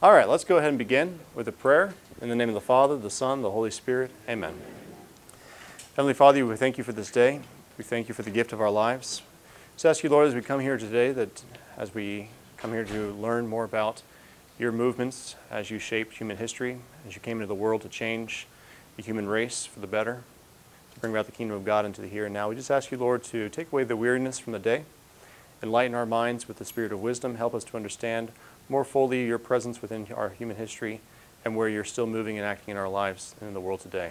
All right, let's go ahead and begin with a prayer. In the name of the Father, the Son, the Holy Spirit. Amen. Heavenly Father, we thank you for this day. We thank you for the gift of our lives. Just ask you, Lord, as we come here today, that as we come here to learn more about your movements as you shaped human history, as you came into the world to change the human race for the better, to bring about the kingdom of God into the here and now, we just ask you, Lord, to take away the weariness from the day, enlighten our minds with the spirit of wisdom, help us to understand more fully your presence within our human history and where you're still moving and acting in our lives and in the world today.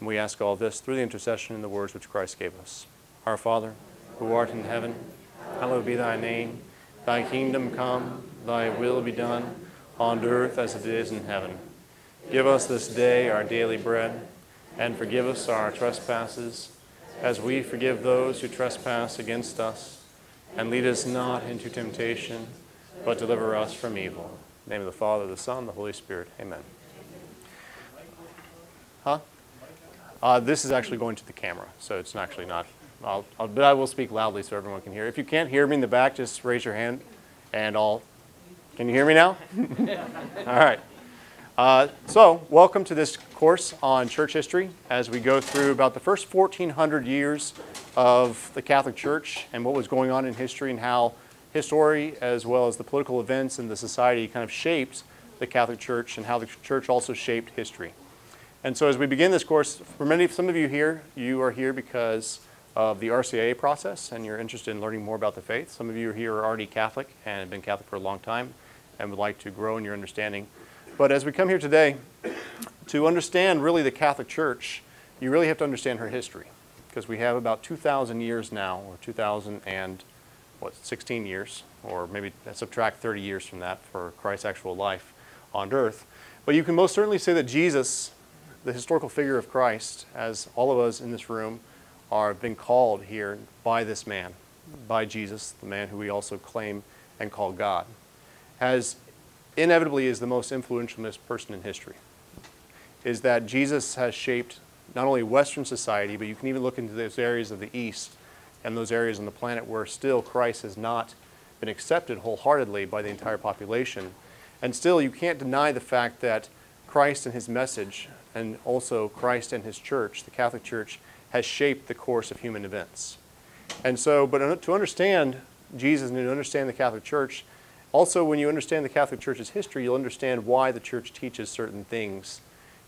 And we ask all this through the intercession in the words which Christ gave us. Our Father, who art in heaven, hallowed be thy name. Thy kingdom come, thy will be done, on earth as it is in heaven. Give us this day our daily bread, and forgive us our trespasses, as we forgive those who trespass against us. And lead us not into temptation but deliver us from evil. Name of the Father, the Son, the Holy Spirit. Amen. Huh? Uh, this is actually going to the camera, so it's actually not. I'll, I'll, but I will speak loudly so everyone can hear. If you can't hear me in the back, just raise your hand, and I'll. Can you hear me now? All right. Uh, so, welcome to this course on church history as we go through about the first 1,400 years of the Catholic Church and what was going on in history and how history as well as the political events in the society kind of shaped the Catholic Church and how the church also shaped history. And so as we begin this course, for many, of some of you here, you are here because of the RCIA process and you're interested in learning more about the faith. Some of you here are already Catholic and have been Catholic for a long time and would like to grow in your understanding. But as we come here today, to understand really the Catholic Church, you really have to understand her history because we have about 2,000 years now, or 2,000 and what, 16 years, or maybe subtract 30 years from that for Christ's actual life on earth. But you can most certainly say that Jesus, the historical figure of Christ, as all of us in this room are been called here by this man, by Jesus, the man who we also claim and call God, has inevitably is the most influential person in history. Is that Jesus has shaped not only Western society, but you can even look into those areas of the East and those areas on the planet where still Christ has not been accepted wholeheartedly by the entire population. And still, you can't deny the fact that Christ and his message, and also Christ and his church, the Catholic Church, has shaped the course of human events. And so, but to understand Jesus and to understand the Catholic Church, also when you understand the Catholic Church's history, you'll understand why the Church teaches certain things.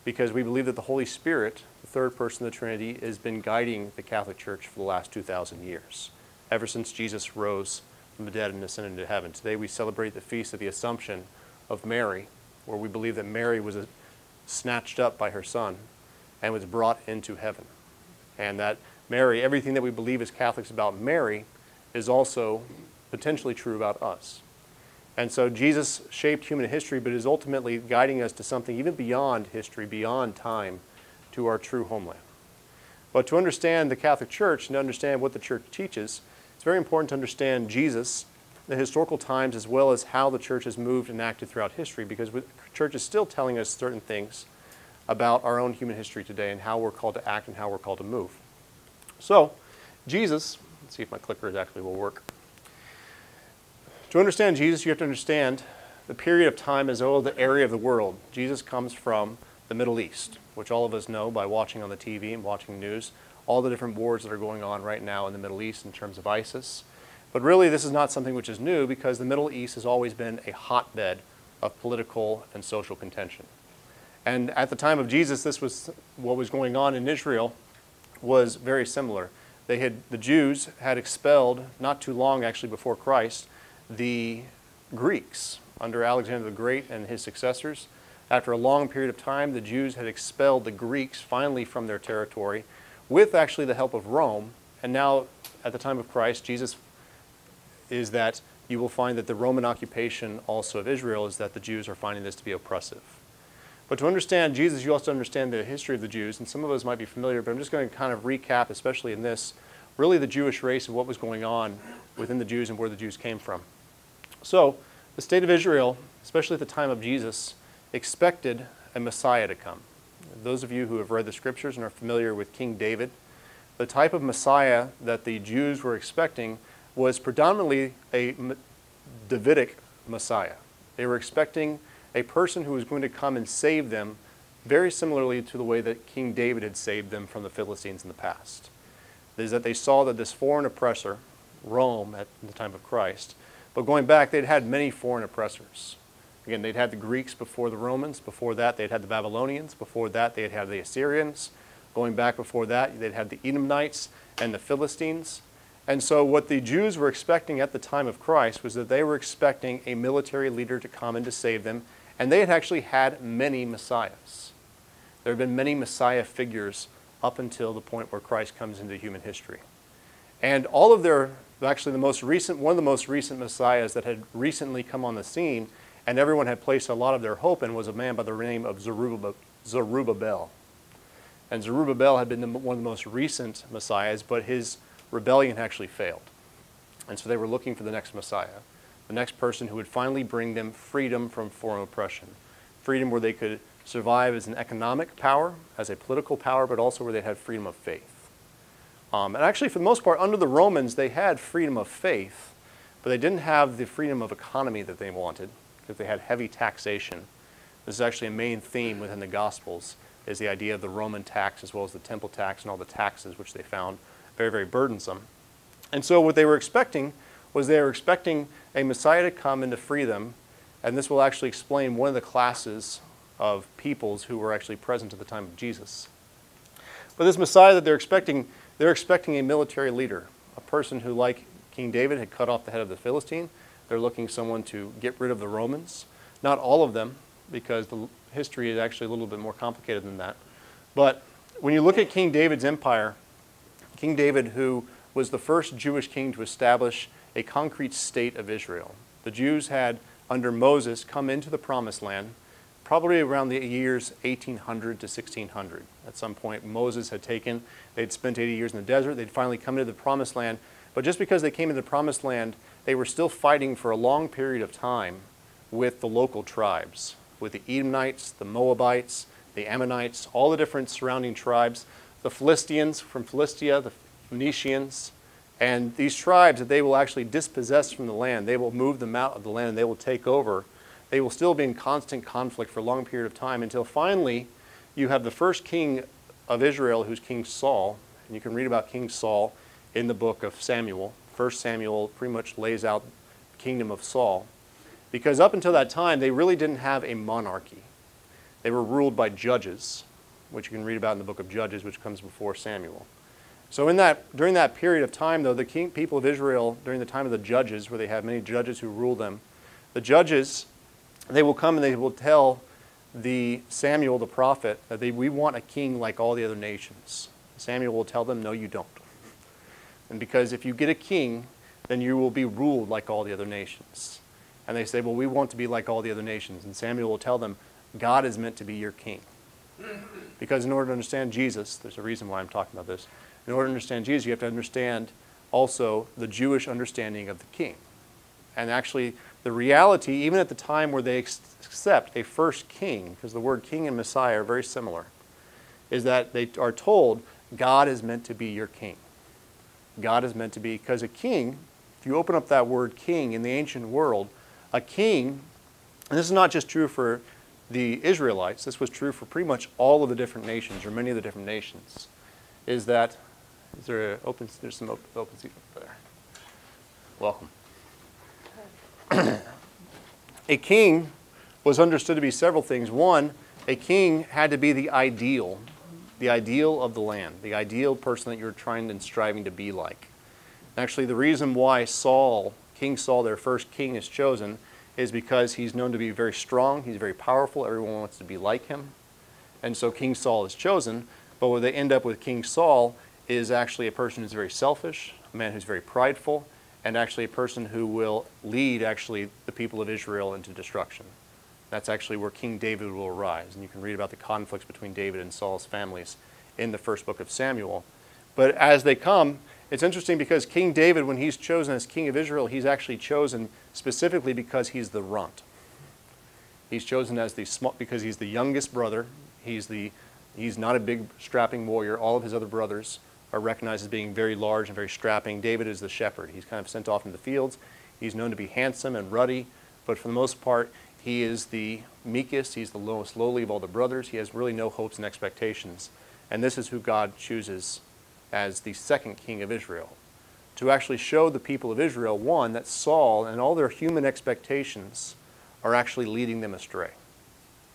Because we believe that the Holy Spirit, third person of the Trinity, has been guiding the Catholic Church for the last 2,000 years, ever since Jesus rose from the dead and ascended into heaven. Today we celebrate the feast of the Assumption of Mary, where we believe that Mary was uh, snatched up by her Son and was brought into heaven. And that Mary, everything that we believe as Catholics about Mary, is also potentially true about us. And so Jesus shaped human history, but is ultimately guiding us to something even beyond history, beyond time, to our true homeland. But to understand the Catholic Church and to understand what the Church teaches, it's very important to understand Jesus, the historical times, as well as how the Church has moved and acted throughout history, because the Church is still telling us certain things about our own human history today and how we're called to act and how we're called to move. So, Jesus, let's see if my clicker actually will work. To understand Jesus, you have to understand the period of time as well as the area of the world. Jesus comes from the Middle East, which all of us know by watching on the TV and watching news, all the different wars that are going on right now in the Middle East in terms of ISIS. But really, this is not something which is new because the Middle East has always been a hotbed of political and social contention. And at the time of Jesus, this was what was going on in Israel was very similar. They had, the Jews had expelled, not too long actually before Christ, the Greeks under Alexander the Great and his successors. After a long period of time, the Jews had expelled the Greeks finally from their territory with actually the help of Rome. And now, at the time of Christ, Jesus is that you will find that the Roman occupation also of Israel is that the Jews are finding this to be oppressive. But to understand Jesus, you also understand the history of the Jews, and some of us might be familiar, but I'm just going to kind of recap, especially in this, really the Jewish race and what was going on within the Jews and where the Jews came from. So, the state of Israel, especially at the time of Jesus, expected a Messiah to come. Those of you who have read the scriptures and are familiar with King David, the type of Messiah that the Jews were expecting was predominantly a Davidic Messiah. They were expecting a person who was going to come and save them very similarly to the way that King David had saved them from the Philistines in the past. Is that they saw that this foreign oppressor, Rome at the time of Christ, but going back, they'd had many foreign oppressors. Again, they'd had the Greeks before the Romans. Before that, they'd had the Babylonians. Before that, they'd had the Assyrians. Going back before that, they'd had the Edomites and the Philistines. And so, what the Jews were expecting at the time of Christ was that they were expecting a military leader to come and to save them. And they had actually had many messiahs. There have been many messiah figures up until the point where Christ comes into human history. And all of their, actually, the most recent, one of the most recent messiahs that had recently come on the scene and everyone had placed a lot of their hope in was a man by the name of Zerubbabel. And Zerubbabel had been the, one of the most recent messiahs, but his rebellion actually failed. And so they were looking for the next messiah, the next person who would finally bring them freedom from foreign oppression, freedom where they could survive as an economic power, as a political power, but also where they had freedom of faith. Um, and actually, for the most part, under the Romans, they had freedom of faith, but they didn't have the freedom of economy that they wanted, because they had heavy taxation. This is actually a main theme within the Gospels, is the idea of the Roman tax as well as the temple tax and all the taxes, which they found very, very burdensome. And so what they were expecting was they were expecting a Messiah to come and to free them, and this will actually explain one of the classes of peoples who were actually present at the time of Jesus. But this Messiah that they're expecting, they're expecting a military leader, a person who, like King David, had cut off the head of the Philistine. They're looking someone to get rid of the Romans. Not all of them, because the history is actually a little bit more complicated than that. But when you look at King David's empire, King David, who was the first Jewish king to establish a concrete state of Israel. The Jews had, under Moses, come into the promised land probably around the years 1800 to 1600. At some point, Moses had taken, they'd spent 80 years in the desert, they'd finally come into the promised land. But just because they came into the promised land, they were still fighting for a long period of time with the local tribes, with the Edomites, the Moabites, the Ammonites, all the different surrounding tribes, the Philistines from Philistia, the Phoenicians, and these tribes that they will actually dispossess from the land. They will move them out of the land and they will take over they will still be in constant conflict for a long period of time until finally you have the first king of Israel, who's King Saul. And you can read about King Saul in the book of Samuel. First Samuel pretty much lays out the kingdom of Saul. Because up until that time, they really didn't have a monarchy. They were ruled by judges, which you can read about in the book of Judges, which comes before Samuel. So in that, during that period of time, though, the king, people of Israel, during the time of the judges, where they have many judges who rule them, the judges they will come and they will tell the Samuel the prophet that they, we want a king like all the other nations. Samuel will tell them, no, you don't. And because if you get a king, then you will be ruled like all the other nations. And they say, well, we want to be like all the other nations. And Samuel will tell them, God is meant to be your king. Because in order to understand Jesus, there's a reason why I'm talking about this. In order to understand Jesus, you have to understand also the Jewish understanding of the king. And actually, the reality, even at the time where they accept a first king, because the word king and Messiah are very similar, is that they are told God is meant to be your king. God is meant to be, because a king, if you open up that word king in the ancient world, a king, and this is not just true for the Israelites, this was true for pretty much all of the different nations, or many of the different nations, is that, is there a open, there's some open, open seat up there. Welcome. a king was understood to be several things. One, a king had to be the ideal, the ideal of the land, the ideal person that you're trying and striving to be like. Actually, the reason why Saul, King Saul, their first king, is chosen is because he's known to be very strong, he's very powerful, everyone wants to be like him. And so King Saul is chosen, but where they end up with King Saul is actually a person who's very selfish, a man who's very prideful, and actually a person who will lead actually the people of Israel into destruction. That's actually where King David will arise. And you can read about the conflicts between David and Saul's families in the first book of Samuel. But as they come, it's interesting because King David, when he's chosen as king of Israel, he's actually chosen specifically because he's the runt. He's chosen as the small, because he's the youngest brother. He's, the, he's not a big strapping warrior. All of his other brothers are recognized as being very large and very strapping. David is the shepherd. He's kind of sent off into the fields. He's known to be handsome and ruddy, but for the most part, He is the meekest, he's the lowest lowly of all the brothers. He has really no hopes and expectations. And this is who God chooses as the second king of Israel. To actually show the people of Israel, one, that Saul and all their human expectations are actually leading them astray.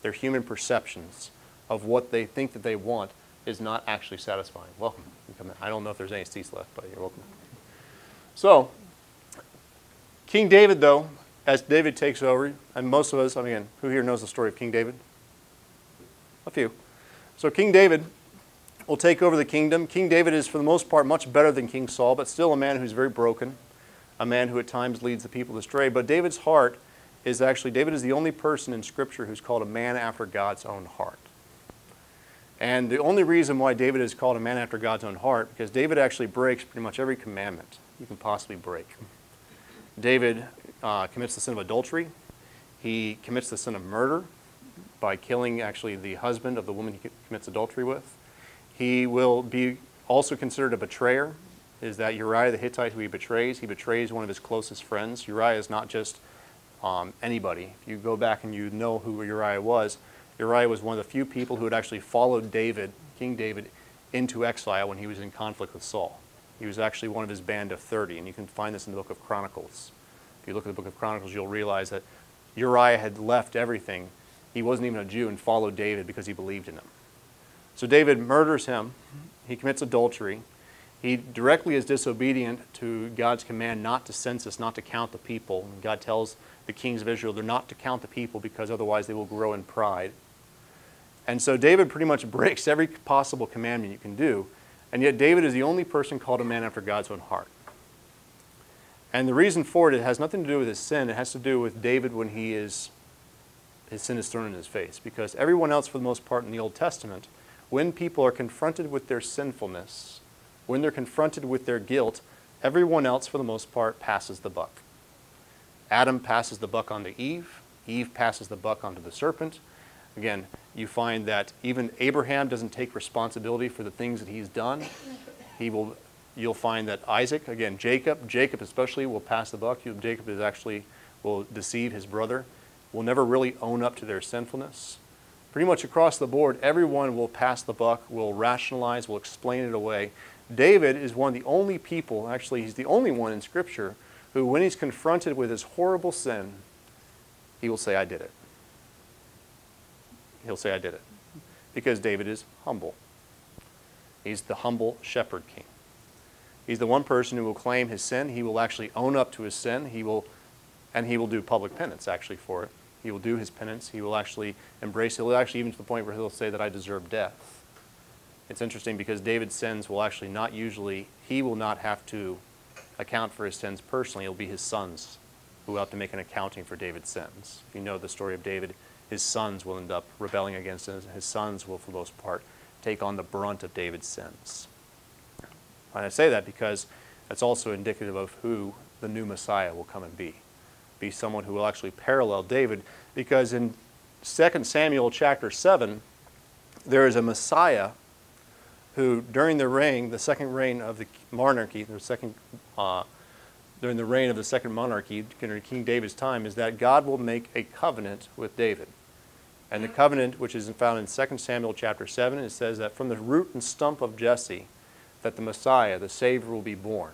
Their human perceptions of what they think that they want is not actually satisfying. Welcome. I don't know if there's any seats left, but you're welcome. So, King David, though, as David takes over, and most of us, I mean, who here knows the story of King David? A few. So, King David will take over the kingdom. King David is, for the most part, much better than King Saul, but still a man who's very broken, a man who at times leads the people astray. But David's heart is actually, David is the only person in Scripture who's called a man after God's own heart. And the only reason why David is called a man after God's own heart, because David actually breaks pretty much every commandment you can possibly break. David uh, commits the sin of adultery. He commits the sin of murder by killing actually the husband of the woman he commits adultery with. He will be also considered a betrayer. Is that Uriah the Hittite who he betrays? He betrays one of his closest friends. Uriah is not just um, anybody. If you go back and you know who Uriah was, Uriah was one of the few people who had actually followed David, King David, into exile when he was in conflict with Saul. He was actually one of his band of 30, and you can find this in the book of Chronicles. If you look at the book of Chronicles, you'll realize that Uriah had left everything. He wasn't even a Jew and followed David because he believed in him. So David murders him. He commits adultery. He directly is disobedient to God's command not to census, not to count the people. And God tells the kings of Israel they're not to count the people because otherwise they will grow in pride. And so David pretty much breaks every possible commandment you can do. And yet David is the only person called a man after God's own heart. And the reason for it, it has nothing to do with his sin. It has to do with David when he is, his sin is thrown in his face. Because everyone else, for the most part, in the Old Testament, when people are confronted with their sinfulness, when they're confronted with their guilt, everyone else, for the most part, passes the buck. Adam passes the buck on to Eve. Eve passes the buck onto the serpent. Again, you find that even Abraham doesn't take responsibility for the things that he's done. He will, you'll find that Isaac, again, Jacob, Jacob especially will pass the buck. Jacob is actually will deceive his brother, will never really own up to their sinfulness. Pretty much across the board, everyone will pass the buck, will rationalize, will explain it away. David is one of the only people, actually, he's the only one in Scripture who, when he's confronted with his horrible sin, he will say, I did it. He'll say, I did it. Because David is humble. He's the humble shepherd king. He's the one person who will claim his sin. He will actually own up to his sin. He will, and he will do public penance actually for it. He will do his penance. He will actually embrace. It. He'll actually even to the point where he'll say that I deserve death. It's interesting because David's sins will actually not usually. He will not have to account for his sins personally. It'll be his sons who will have to make an accounting for David's sins. If you know the story of David, his sons will end up rebelling against him. His sons will, for the most part, take on the brunt of David's sins. And I say that because that's also indicative of who the new Messiah will come and be. Be someone who will actually parallel David, because in 2 Samuel chapter 7, there is a Messiah who, during the reign, the second reign of the monarchy, the second, uh, during the reign of the second monarchy, during King David's time, is that God will make a covenant with David. And the covenant, which is found in 2 Samuel chapter 7, it says that from the root and stump of Jesse, that the Messiah, the Savior, will be born.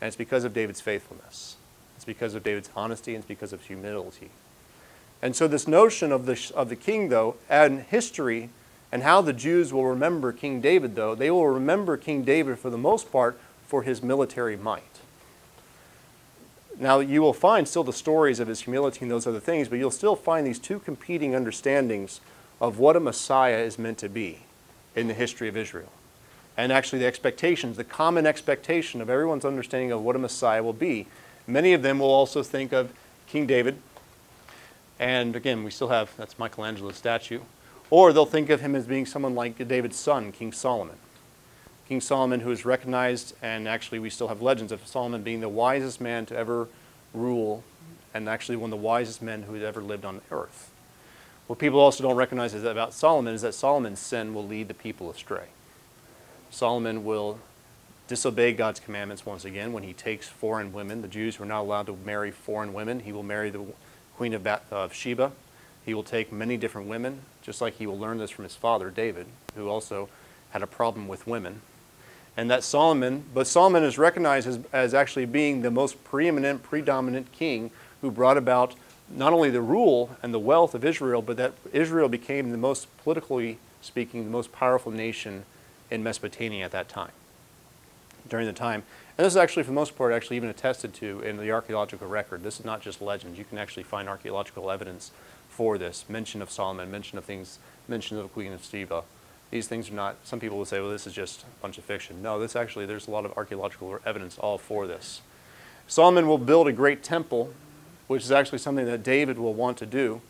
And it's because of David's faithfulness. It's because of David's honesty, and it's because of humility. And so this notion of the, of the king, though, and history and how the Jews will remember King David, though, they will remember King David for the most part for his military might. Now, you will find still the stories of his humility and those other things, but you'll still find these two competing understandings of what a Messiah is meant to be in the history of Israel. And actually, the expectations, the common expectation of everyone's understanding of what a Messiah will be. Many of them will also think of King David. And again, we still have, that's Michelangelo's statue. Or they'll think of him as being someone like David's son, King Solomon. King Solomon, who is recognized, and actually we still have legends of Solomon being the wisest man to ever rule, and actually one of the wisest men who had ever lived on earth. What people also don't recognize is about Solomon is that Solomon's sin will lead the people astray. Solomon will disobey God's commandments once again when he takes foreign women. The Jews were not allowed to marry foreign women. He will marry the queen of, ba- of Sheba. He will take many different women, just like he will learn this from his father, David, who also had a problem with women. And that Solomon, but Solomon is recognized as, as actually being the most preeminent, predominant king who brought about not only the rule and the wealth of Israel, but that Israel became the most politically speaking, the most powerful nation in Mesopotamia at that time, during the time. And this is actually, for the most part, actually even attested to in the archaeological record. This is not just legend. You can actually find archaeological evidence for this. Mention of Solomon, mention of things, mention of the Queen of Sheba. These things are not, some people will say, well, this is just a bunch of fiction. No, this actually, there's a lot of archaeological evidence all for this. Solomon will build a great temple, which is actually something that David will want to do.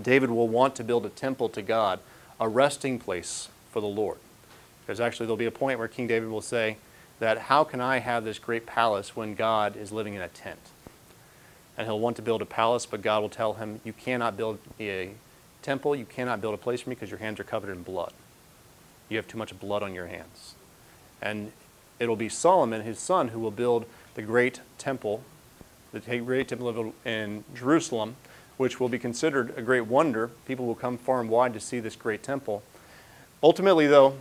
David will want to build a temple to God, a resting place for the Lord. Because actually, there'll be a point where King David will say that, How can I have this great palace when God is living in a tent? And he'll want to build a palace, but God will tell him, You cannot build a temple, you cannot build a place for me because your hands are covered in blood. You have too much blood on your hands. And it'll be Solomon, his son, who will build the great temple, the great temple in Jerusalem, which will be considered a great wonder. People will come far and wide to see this great temple. Ultimately, though,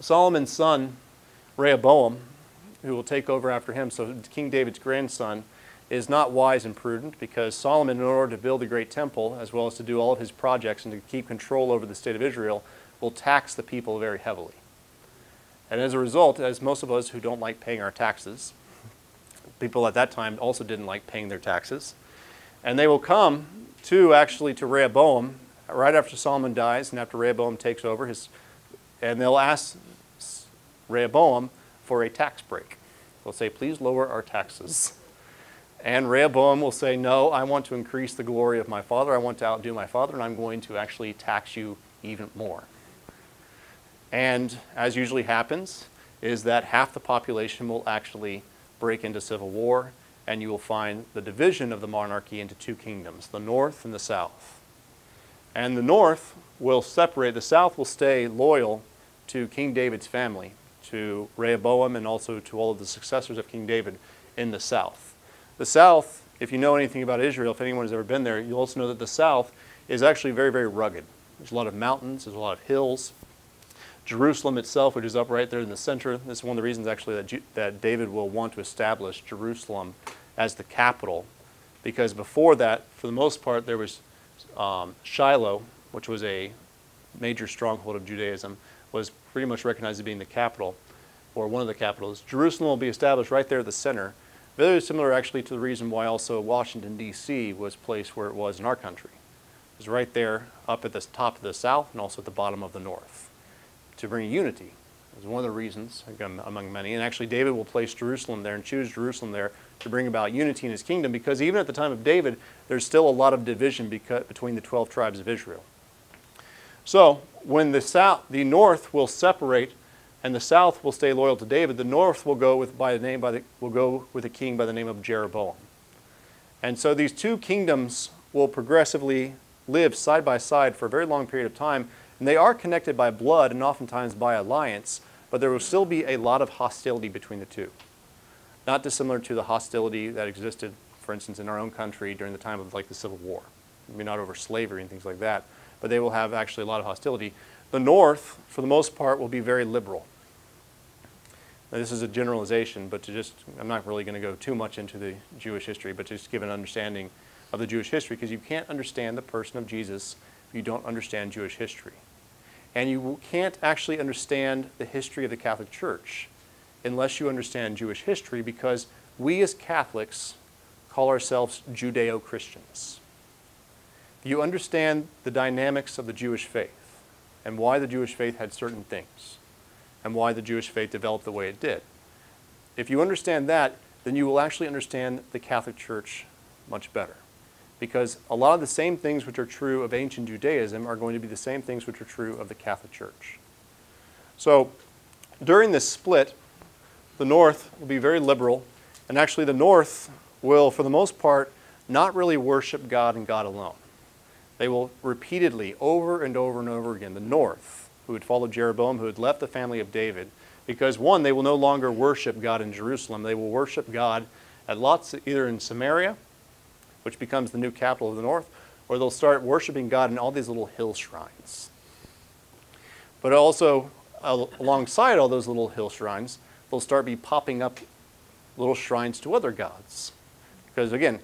Solomon's son, Rehoboam, who will take over after him, so King David's grandson, is not wise and prudent because Solomon, in order to build the great temple, as well as to do all of his projects and to keep control over the state of Israel, will tax the people very heavily. And as a result, as most of us who don't like paying our taxes, people at that time also didn't like paying their taxes, and they will come to actually to Rehoboam right after Solomon dies and after Rehoboam takes over his, and they'll ask Rehoboam for a tax break. They'll say, please lower our taxes. And Rehoboam will say, no, I want to increase the glory of my father. I want to outdo my father, and I'm going to actually tax you even more. And as usually happens, is that half the population will actually break into civil war, and you will find the division of the monarchy into two kingdoms, the north and the south. And the north will separate, the south will stay loyal to King David's family, to Rehoboam, and also to all of the successors of King David in the south. The south, if you know anything about Israel, if anyone has ever been there, you'll also know that the south is actually very, very rugged. There's a lot of mountains, there's a lot of hills, Jerusalem itself, which is up right there in the center. This is one of the reasons actually that, that David will want to establish Jerusalem as the capital, because before that, for the most part, there was um, Shiloh, which was a major stronghold of Judaism, was pretty much recognized as being the capital, or one of the capitals. Jerusalem will be established right there at the center. Very similar, actually, to the reason why also Washington, D.C. was placed where it was in our country. It was right there, up at the top of the south and also at the bottom of the north to bring unity. It was one of the reasons, among many. And actually, David will place Jerusalem there and choose Jerusalem there to bring about unity in his kingdom because even at the time of David, there's still a lot of division between the 12 tribes of Israel. So, when the, south, the north will separate and the south will stay loyal to David, the north will go with, by the name, by the, will go with a king by the name of Jeroboam. And so these two kingdoms will progressively live side by side for a very long period of time and they are connected by blood and oftentimes by alliance, but there will still be a lot of hostility between the two. Not dissimilar to the hostility that existed, for instance, in our own country during the time of like the Civil War. Maybe not over slavery and things like that, but they will have actually a lot of hostility. The North, for the most part, will be very liberal. Now, this is a generalization, but to just, I'm not really going to go too much into the Jewish history, but just give an understanding of the Jewish history, because you can't understand the person of Jesus if you don't understand Jewish history. And you can't actually understand the history of the Catholic Church unless you understand Jewish history because we as Catholics call ourselves Judeo Christians. You understand the dynamics of the Jewish faith and why the Jewish faith had certain things and why the Jewish faith developed the way it did. If you understand that, then you will actually understand the Catholic Church much better because a lot of the same things which are true of ancient Judaism are going to be the same things which are true of the Catholic Church. So during this split, the North will be very liberal, and actually the North will, for the most part, not really worship God and God alone. They will repeatedly, over and over and over again, the North, who had followed Jeroboam, who had left the family of David, because one, they will no longer worship God in Jerusalem. They will worship God at lots, either in Samaria which becomes the new capital of the north, or they'll start worshiping God in all these little hill shrines. But also, alongside all those little hill shrines, they'll start be popping up little shrines to other gods. Because again,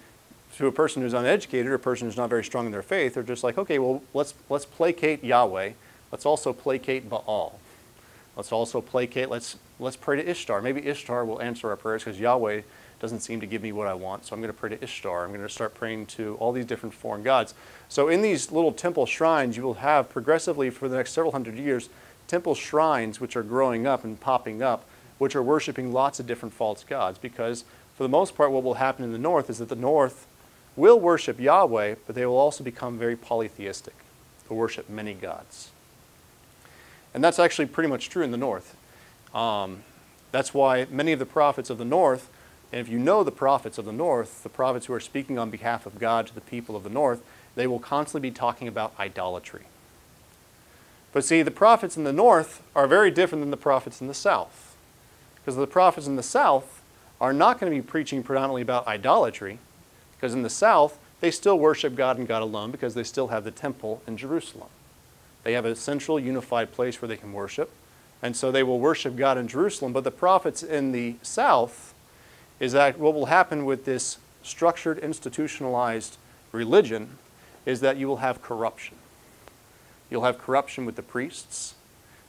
to a person who's uneducated or a person who's not very strong in their faith, they're just like, okay, well, let's, let's placate Yahweh. Let's also placate Baal. Let's also placate, let's, let's pray to Ishtar. Maybe Ishtar will answer our prayers because Yahweh doesn't seem to give me what I want, so I'm going to pray to Ishtar. I'm going to start praying to all these different foreign gods. So in these little temple shrines, you will have progressively for the next several hundred years, temple shrines which are growing up and popping up, which are worshiping lots of different false gods because for the most part what will happen in the north is that the north will worship Yahweh, but they will also become very polytheistic. They'll worship many gods. And that's actually pretty much true in the north. Um, that's why many of the prophets of the north, and if you know the prophets of the north, the prophets who are speaking on behalf of God to the people of the north, they will constantly be talking about idolatry. But see, the prophets in the north are very different than the prophets in the south. Because the prophets in the south are not going to be preaching predominantly about idolatry, because in the south, they still worship God and God alone because they still have the temple in Jerusalem. They have a central unified place where they can worship. And so they will worship God in Jerusalem. But the prophets in the south is that what will happen with this structured, institutionalized religion is that you will have corruption. You'll have corruption with the priests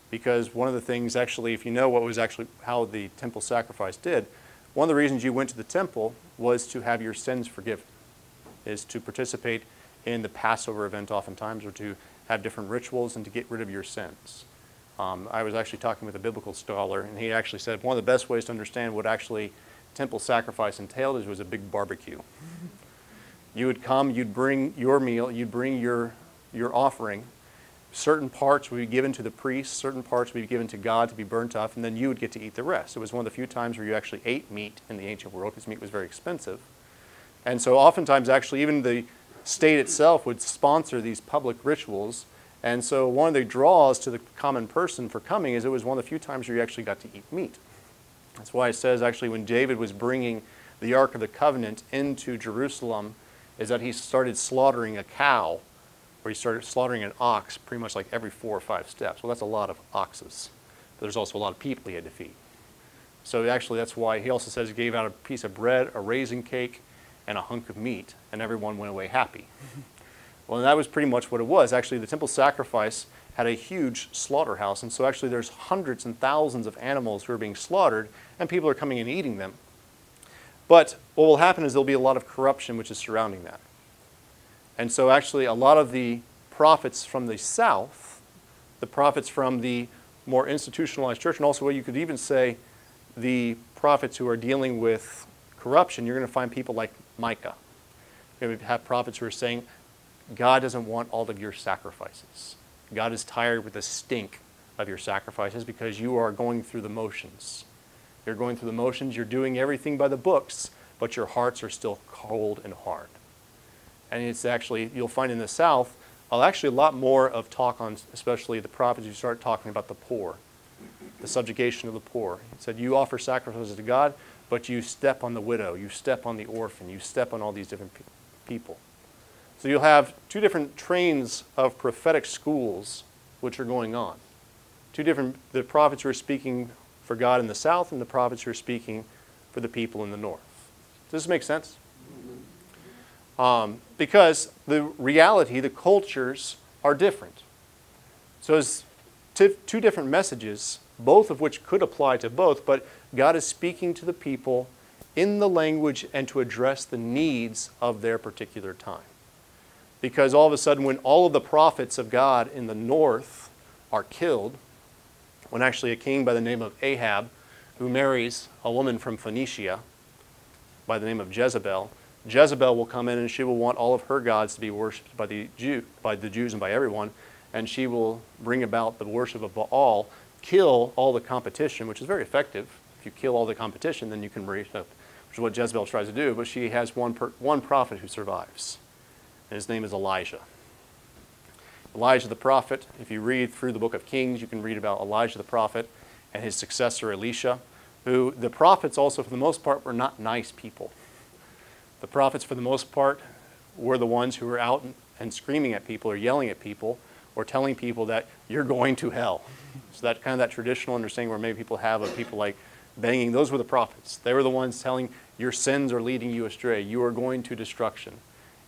because one of the things actually, if you know what was actually how the temple sacrifice did, one of the reasons you went to the temple was to have your sins forgiven, is to participate in the Passover event oftentimes or to have different rituals and to get rid of your sins. Um, I was actually talking with a biblical scholar, and he actually said one of the best ways to understand what actually temple sacrifice entailed is was a big barbecue. You would come, you'd bring your meal, you'd bring your, your offering. Certain parts would be given to the priests, certain parts would be given to God to be burnt off, and then you would get to eat the rest. It was one of the few times where you actually ate meat in the ancient world because meat was very expensive. And so oftentimes, actually, even the state itself would sponsor these public rituals. And so one of the draws to the common person for coming is it was one of the few times where you actually got to eat meat. That's why it says actually when David was bringing the Ark of the Covenant into Jerusalem is that he started slaughtering a cow or he started slaughtering an ox pretty much like every four or five steps. Well, that's a lot of oxes. But there's also a lot of people he had to feed. So actually that's why he also says he gave out a piece of bread, a raisin cake, and a hunk of meat, and everyone went away happy. well, that was pretty much what it was. Actually, the temple sacrifice had a huge slaughterhouse, and so actually there's hundreds and thousands of animals who are being slaughtered, and people are coming and eating them. But what will happen is there'll be a lot of corruption which is surrounding that. And so actually a lot of the prophets from the south, the prophets from the more institutionalized church, and also what you could even say the prophets who are dealing with corruption, you're going to find people like Micah. You're going to have prophets who are saying, God doesn't want all of your sacrifices. God is tired with the stink of your sacrifices because you are going through the motions. You're going through the motions, you're doing everything by the books, but your hearts are still cold and hard. And it's actually, you'll find in the South, uh, actually a lot more of talk on, especially the prophets who start talking about the poor, the subjugation of the poor. He said, You offer sacrifices to God, but you step on the widow, you step on the orphan, you step on all these different pe people. So you'll have two different trains of prophetic schools which are going on. Two different, the prophets who are speaking for God in the south and the prophets who are speaking for the people in the north. Does this make sense? Um, because the reality, the cultures are different. So it's two different messages, both of which could apply to both, but God is speaking to the people in the language and to address the needs of their particular time. Because all of a sudden, when all of the prophets of God in the north are killed, when actually a king by the name of Ahab, who marries a woman from Phoenicia by the name of Jezebel, Jezebel will come in and she will want all of her gods to be worshipped by the, Jew, by the Jews and by everyone, and she will bring about the worship of Baal, kill all the competition, which is very effective if you kill all the competition, then you can raise up, which is what Jezebel tries to do. But she has one, per, one prophet who survives, and his name is Elijah. Elijah the prophet, if you read through the book of Kings, you can read about Elijah the prophet and his successor Elisha, who the prophets also, for the most part, were not nice people. The prophets, for the most part, were the ones who were out and screaming at people or yelling at people or telling people that you're going to hell. So that kind of that traditional understanding where many people have of people like banging, those were the prophets. They were the ones telling your sins are leading you astray. You are going to destruction.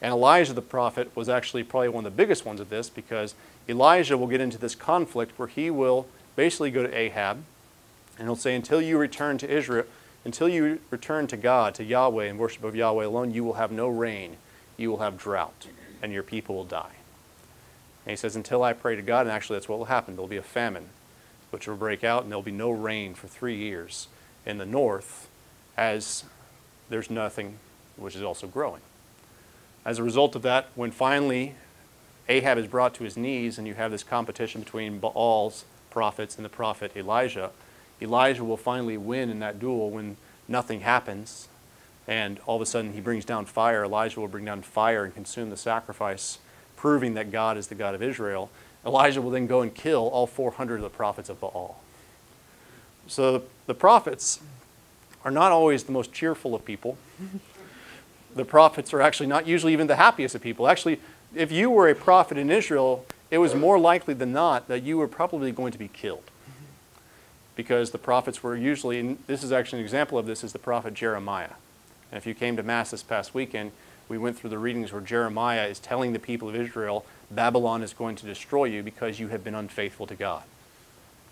And Elijah the prophet was actually probably one of the biggest ones of this because Elijah will get into this conflict where he will basically go to Ahab and he'll say, Until you return to Israel, until you return to God, to Yahweh, and worship of Yahweh alone, you will have no rain. You will have drought, and your people will die. And he says, Until I pray to God, and actually that's what will happen. There'll be a famine which will break out, and there'll be no rain for three years in the north as there's nothing which is also growing. As a result of that, when finally Ahab is brought to his knees and you have this competition between Baal's prophets and the prophet Elijah, Elijah will finally win in that duel when nothing happens. And all of a sudden he brings down fire. Elijah will bring down fire and consume the sacrifice, proving that God is the God of Israel. Elijah will then go and kill all 400 of the prophets of Baal. So the prophets are not always the most cheerful of people. the prophets are actually not usually even the happiest of people. Actually, if you were a prophet in Israel, it was more likely than not that you were probably going to be killed because the prophets were usually, and this is actually an example of this, is the prophet Jeremiah. And if you came to Mass this past weekend, we went through the readings where Jeremiah is telling the people of Israel, Babylon is going to destroy you because you have been unfaithful to God.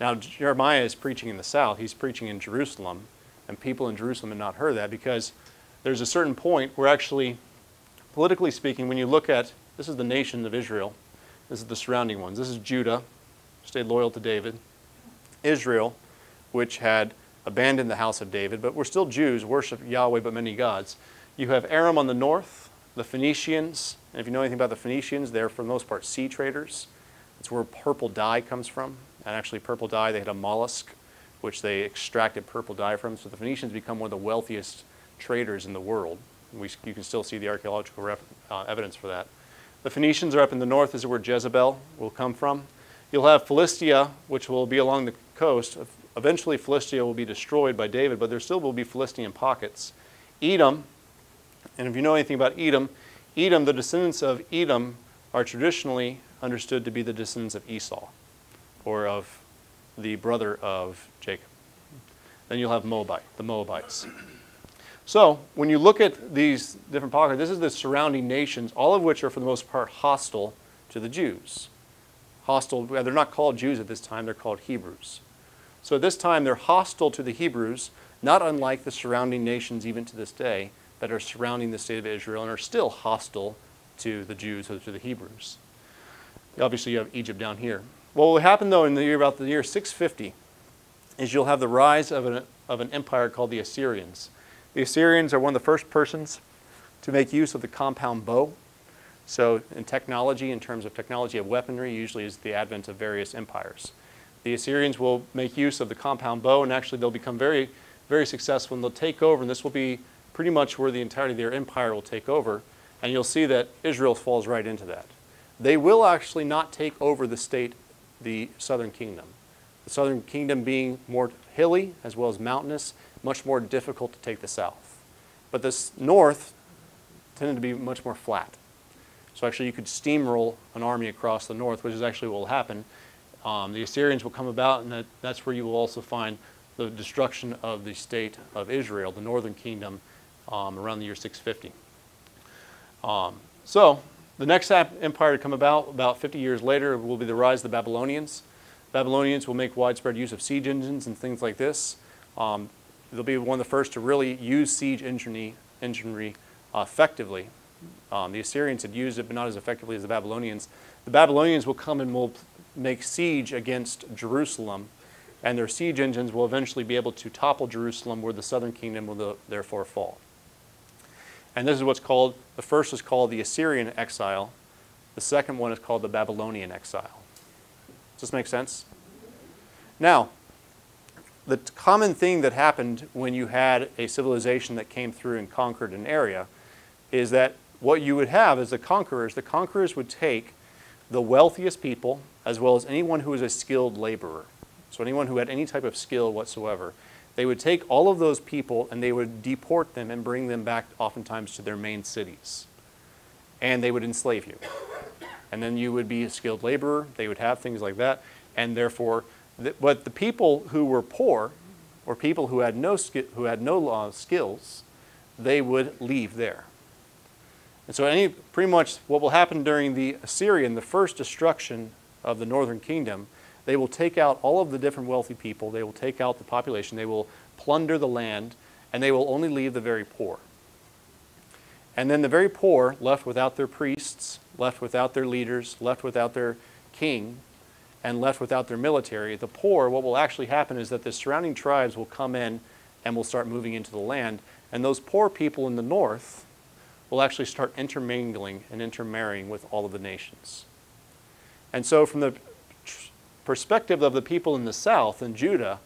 Now, Jeremiah is preaching in the south, he's preaching in Jerusalem, and people in Jerusalem have not heard that because there's a certain point where actually, politically speaking, when you look at this is the nation of Israel, this is the surrounding ones, this is Judah, stayed loyal to David, Israel, which had abandoned the house of David, but were still Jews, worship Yahweh but many gods. You have Aram on the north, the Phoenicians, and if you know anything about the Phoenicians, they're for the most part sea traders. That's where purple dye comes from. And actually, purple dye, they had a mollusk which they extracted purple dye from. So the Phoenicians become one of the wealthiest traders in the world. We, you can still see the archaeological uh, evidence for that. The Phoenicians are up in the north. Is where Jezebel will come from. You'll have Philistia, which will be along the coast. Eventually, Philistia will be destroyed by David, but there still will be Philistine pockets. Edom, and if you know anything about Edom, Edom, the descendants of Edom, are traditionally understood to be the descendants of Esau, or of the brother of Jacob. Then you'll have Moabite, the Moabites. So when you look at these different pockets, this is the surrounding nations, all of which are for the most part hostile to the Jews. Hostile, they're not called Jews at this time, they're called Hebrews. So at this time, they're hostile to the Hebrews, not unlike the surrounding nations even to this day that are surrounding the state of Israel and are still hostile to the Jews or to the Hebrews. Obviously, you have Egypt down here. What will happen, though, in the year about the year 650 is you'll have the rise of an, of an empire called the Assyrians. The Assyrians are one of the first persons to make use of the compound bow. So in technology, in terms of technology of weaponry, usually is the advent of various empires the Assyrians will make use of the compound bow, and actually they'll become very, very successful, and they'll take over, and this will be pretty much where the entirety of their empire will take over, and you'll see that Israel falls right into that. They will actually not take over the state, the southern kingdom. The southern kingdom being more hilly as well as mountainous, much more difficult to take the south. But this north tended to be much more flat. So actually you could steamroll an army across the north, which is actually what will happen. Um, the Assyrians will come about, and that, that's where you will also find the destruction of the state of Israel, the northern kingdom, um, around the year 650. Um, so, the next empire to come about, about 50 years later, will be the rise of the Babylonians. Babylonians will make widespread use of siege engines and things like this. Um, they'll be one of the first to really use siege enginery uh, effectively. Um, the Assyrians had used it, but not as effectively as the Babylonians. The Babylonians will come and will make siege against Jerusalem, and their siege engines will eventually be able to topple Jerusalem, where the southern kingdom will therefore fall. And this is what's called the first is called the Assyrian exile, the second one is called the Babylonian exile. Does this make sense? Now, the common thing that happened when you had a civilization that came through and conquered an area is that what you would have is the conquerors, the conquerors would take the wealthiest people, as well as anyone who was a skilled laborer. So anyone who had any type of skill whatsoever. They would take all of those people and they would deport them and bring them back oftentimes to their main cities. and they would enslave you. And then you would be a skilled laborer. They would have things like that. And therefore, the, but the people who were poor, or people who had no, who had no skills, they would leave there. And so, any, pretty much what will happen during the Assyrian, the first destruction of the northern kingdom, they will take out all of the different wealthy people, they will take out the population, they will plunder the land, and they will only leave the very poor. And then the very poor, left without their priests, left without their leaders, left without their king, and left without their military, the poor, what will actually happen is that the surrounding tribes will come in and will start moving into the land. And those poor people in the north will actually start intermingling and intermarrying with all of the nations. And so, from the perspective of the people in the south and Judah,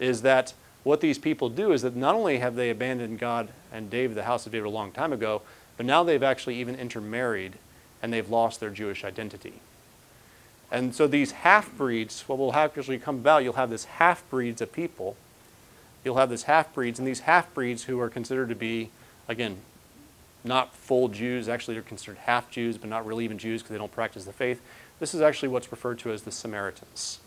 is that what these people do is that not only have they abandoned God and David, the house of David, a long time ago, but now they've actually even intermarried and they've lost their Jewish identity. And so these half breeds, what will actually come about, you'll have this half breeds of people. You'll have this half breeds, and these half breeds who are considered to be, again, not full Jews. Actually, they're considered half Jews, but not really even Jews because they don't practice the faith. This is actually what's referred to as the Samaritans.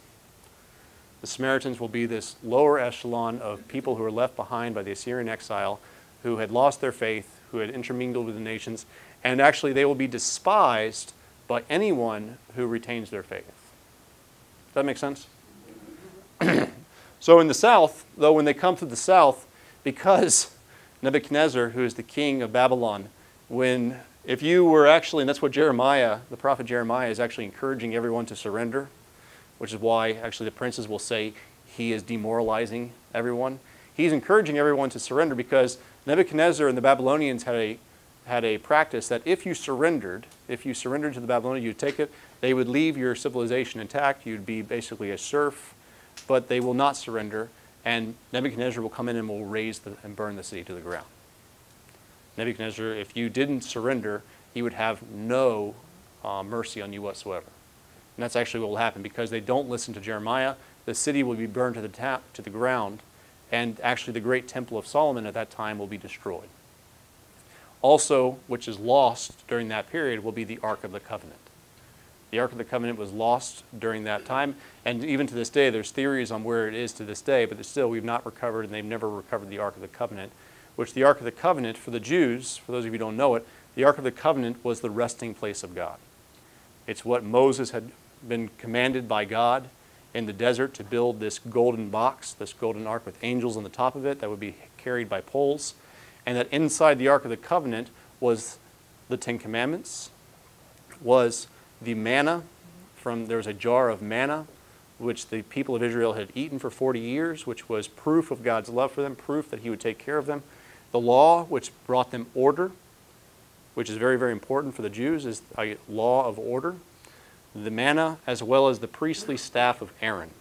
The Samaritans will be this lower echelon of people who are left behind by the Assyrian exile, who had lost their faith, who had intermingled with the nations, and actually they will be despised by anyone who retains their faith. Does that make sense? so in the south, though, when they come to the south, because Nebuchadnezzar, who is the king of Babylon, when if you were actually, and that's what Jeremiah, the prophet Jeremiah, is actually encouraging everyone to surrender which is why actually the princes will say he is demoralizing everyone. He's encouraging everyone to surrender because Nebuchadnezzar and the Babylonians had a, had a practice that if you surrendered, if you surrendered to the Babylonians, you'd take it, they would leave your civilization intact. You'd be basically a serf, but they will not surrender. And Nebuchadnezzar will come in and will raze the, and burn the city to the ground. Nebuchadnezzar, if you didn't surrender, he would have no uh, mercy on you whatsoever. And that's actually what will happen because they don't listen to Jeremiah. The city will be burned to the, tap, to the ground, and actually the great temple of Solomon at that time will be destroyed. Also, which is lost during that period, will be the Ark of the Covenant. The Ark of the Covenant was lost during that time, and even to this day, there's theories on where it is to this day, but still, we've not recovered, and they've never recovered the Ark of the Covenant. Which the Ark of the Covenant, for the Jews, for those of you who don't know it, the Ark of the Covenant was the resting place of God. It's what Moses had been commanded by God in the desert to build this golden box, this golden ark with angels on the top of it that would be carried by poles, and that inside the Ark of the Covenant was the Ten Commandments, was the manna from, there was a jar of manna which the people of Israel had eaten for 40 years, which was proof of God's love for them, proof that He would take care of them. The law, which brought them order, which is very, very important for the Jews, is a law of order the manna, as well as the priestly staff of Aaron.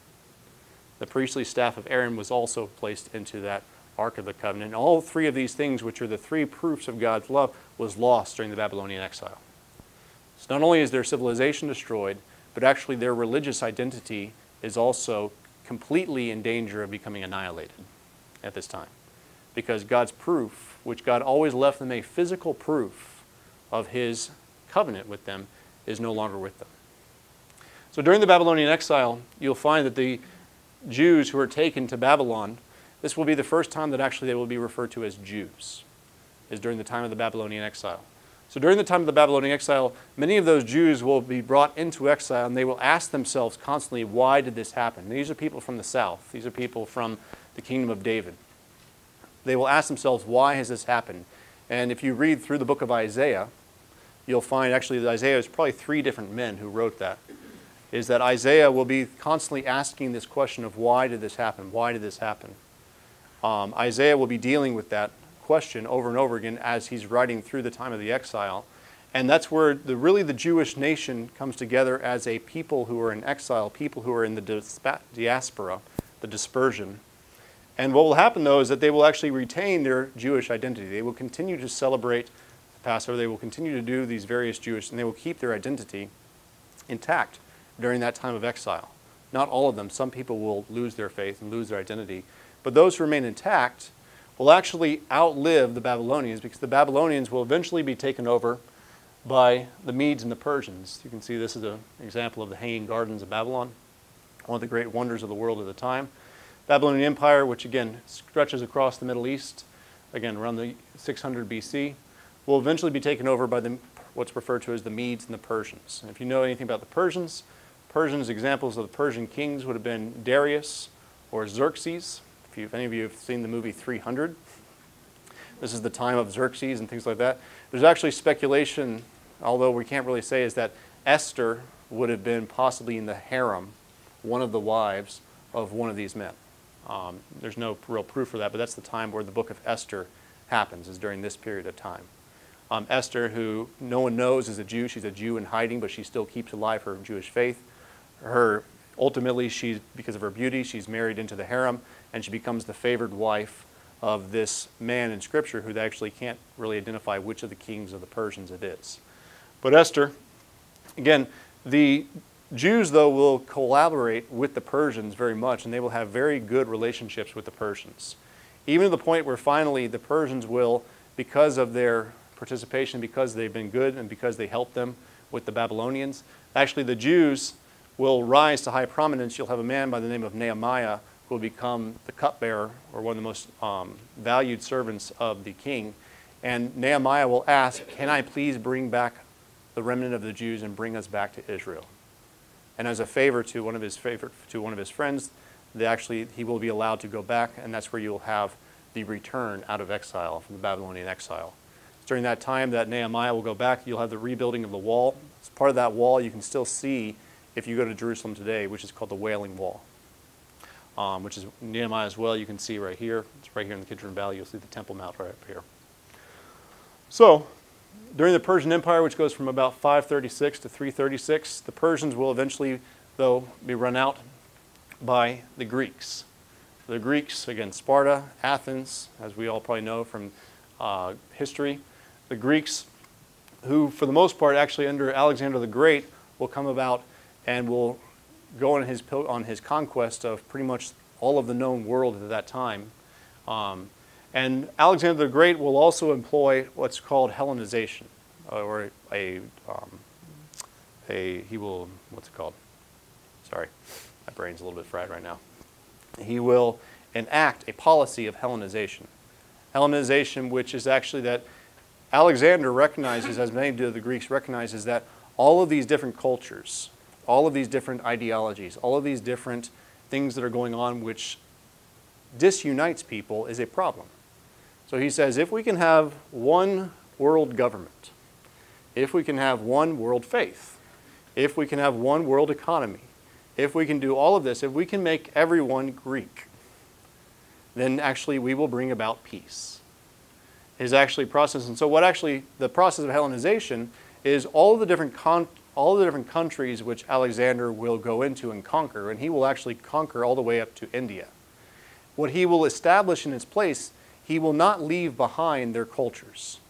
The priestly staff of Aaron was also placed into that Ark of the Covenant. All three of these things, which are the three proofs of God's love, was lost during the Babylonian exile. So not only is their civilization destroyed, but actually their religious identity is also completely in danger of becoming annihilated at this time. Because God's proof, which God always left them a physical proof of his covenant with them, is no longer with them. So during the Babylonian exile, you'll find that the Jews who are taken to Babylon, this will be the first time that actually they will be referred to as Jews, is during the time of the Babylonian exile. So during the time of the Babylonian exile, many of those Jews will be brought into exile and they will ask themselves constantly, why did this happen? These are people from the south. These are people from the kingdom of David. They will ask themselves, why has this happened? And if you read through the book of Isaiah, you'll find actually that Isaiah is probably three different men who wrote that is that Isaiah will be constantly asking this question of why did this happen? Why did this happen? Um, Isaiah will be dealing with that question over and over again as he's writing through the time of the exile. And that's where the, really the Jewish nation comes together as a people who are in exile, people who are in the diaspora, the dispersion. And what will happen, though, is that they will actually retain their Jewish identity. They will continue to celebrate Passover. They will continue to do these various Jewish, and they will keep their identity intact during that time of exile. Not all of them. Some people will lose their faith and lose their identity. But those who remain intact will actually outlive the Babylonians because the Babylonians will eventually be taken over by the Medes and the Persians. You can see this is an example of the Hanging Gardens of Babylon, one of the great wonders of the world at the time. Babylonian Empire, which again stretches across the Middle East, again around the 600 BC, will eventually be taken over by the, what's referred to as the Medes and the Persians. And if you know anything about the Persians, Persians examples of the Persian kings would have been Darius or Xerxes. If, you, if any of you have seen the movie 300, this is the time of Xerxes and things like that. There's actually speculation, although we can't really say, is that Esther would have been possibly in the harem, one of the wives of one of these men. Um, there's no real proof for that, but that's the time where the book of Esther happens, is during this period of time. Um, Esther, who no one knows is a Jew, she's a Jew in hiding, but she still keeps alive her Jewish faith. Her ultimately, she because of her beauty, she's married into the harem, and she becomes the favored wife of this man in Scripture who they actually can't really identify which of the kings of the Persians it is. But Esther, again, the Jews, though, will collaborate with the Persians very much, and they will have very good relationships with the Persians. Even to the point where finally the Persians will, because of their participation, because they've been good and because they helped them with the Babylonians, actually the Jews will rise to high prominence. You'll have a man by the name of Nehemiah who will become the cupbearer or one of the most um, valued servants of the king. And Nehemiah will ask, Can I please bring back the remnant of the Jews and bring us back to Israel? And as a favor to one of his favorite, to one of his friends, they actually he will be allowed to go back, and that's where you'll have the return out of exile from the Babylonian exile. During that time that Nehemiah will go back, you'll have the rebuilding of the wall. As part of that wall, you can still see if you go to Jerusalem today, which is called the Wailing Wall, um, which is Nehemiah as well. You can see right here. It's right here in the Kidron Valley. You'll see the Temple Mount right up here. So during the Persian Empire, which goes from about 536 to 336, the Persians will eventually, though, be run out by the Greeks. The Greeks, again, Sparta, Athens, as we all probably know from uh, history, the Greeks, who for the most part, actually under Alexander the Great, will come about and will go on his, on his conquest of pretty much all of the known world at that time. Um, and Alexander the Great will also employ what's called Hellenization, uh, or a, um, a, he will, what's it called? Sorry, my brain's a little bit fried right now. He will enact a policy of Hellenization. Hellenization, which is actually that Alexander recognizes, as many of the Greeks recognizes, that all of these different cultures, all of these different ideologies, all of these different things that are going on which disunites people is a problem. So he says if we can have one world government, if we can have one world faith, if we can have one world economy, if we can do all of this, if we can make everyone Greek, then actually we will bring about peace. Is actually process. And so what actually the process of Hellenization is all the different all the different countries which Alexander will go into and conquer, and he will actually conquer all the way up to India. What he will establish in its place he will not leave behind their cultures.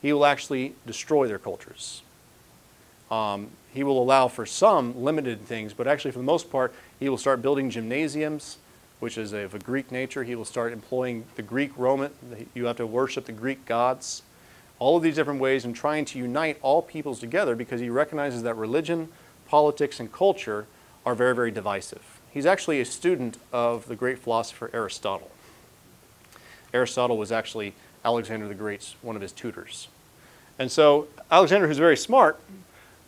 He will actually destroy their cultures. Um, he will allow for some limited things, but actually, for the most part, he will start building gymnasiums, which is of a Greek nature. He will start employing the Greek Roman. You have to worship the Greek gods. All of these different ways and trying to unite all peoples together because he recognizes that religion, politics, and culture are very, very divisive. He's actually a student of the great philosopher Aristotle. Aristotle was actually Alexander the Great's one of his tutors. And so Alexander, who's very smart,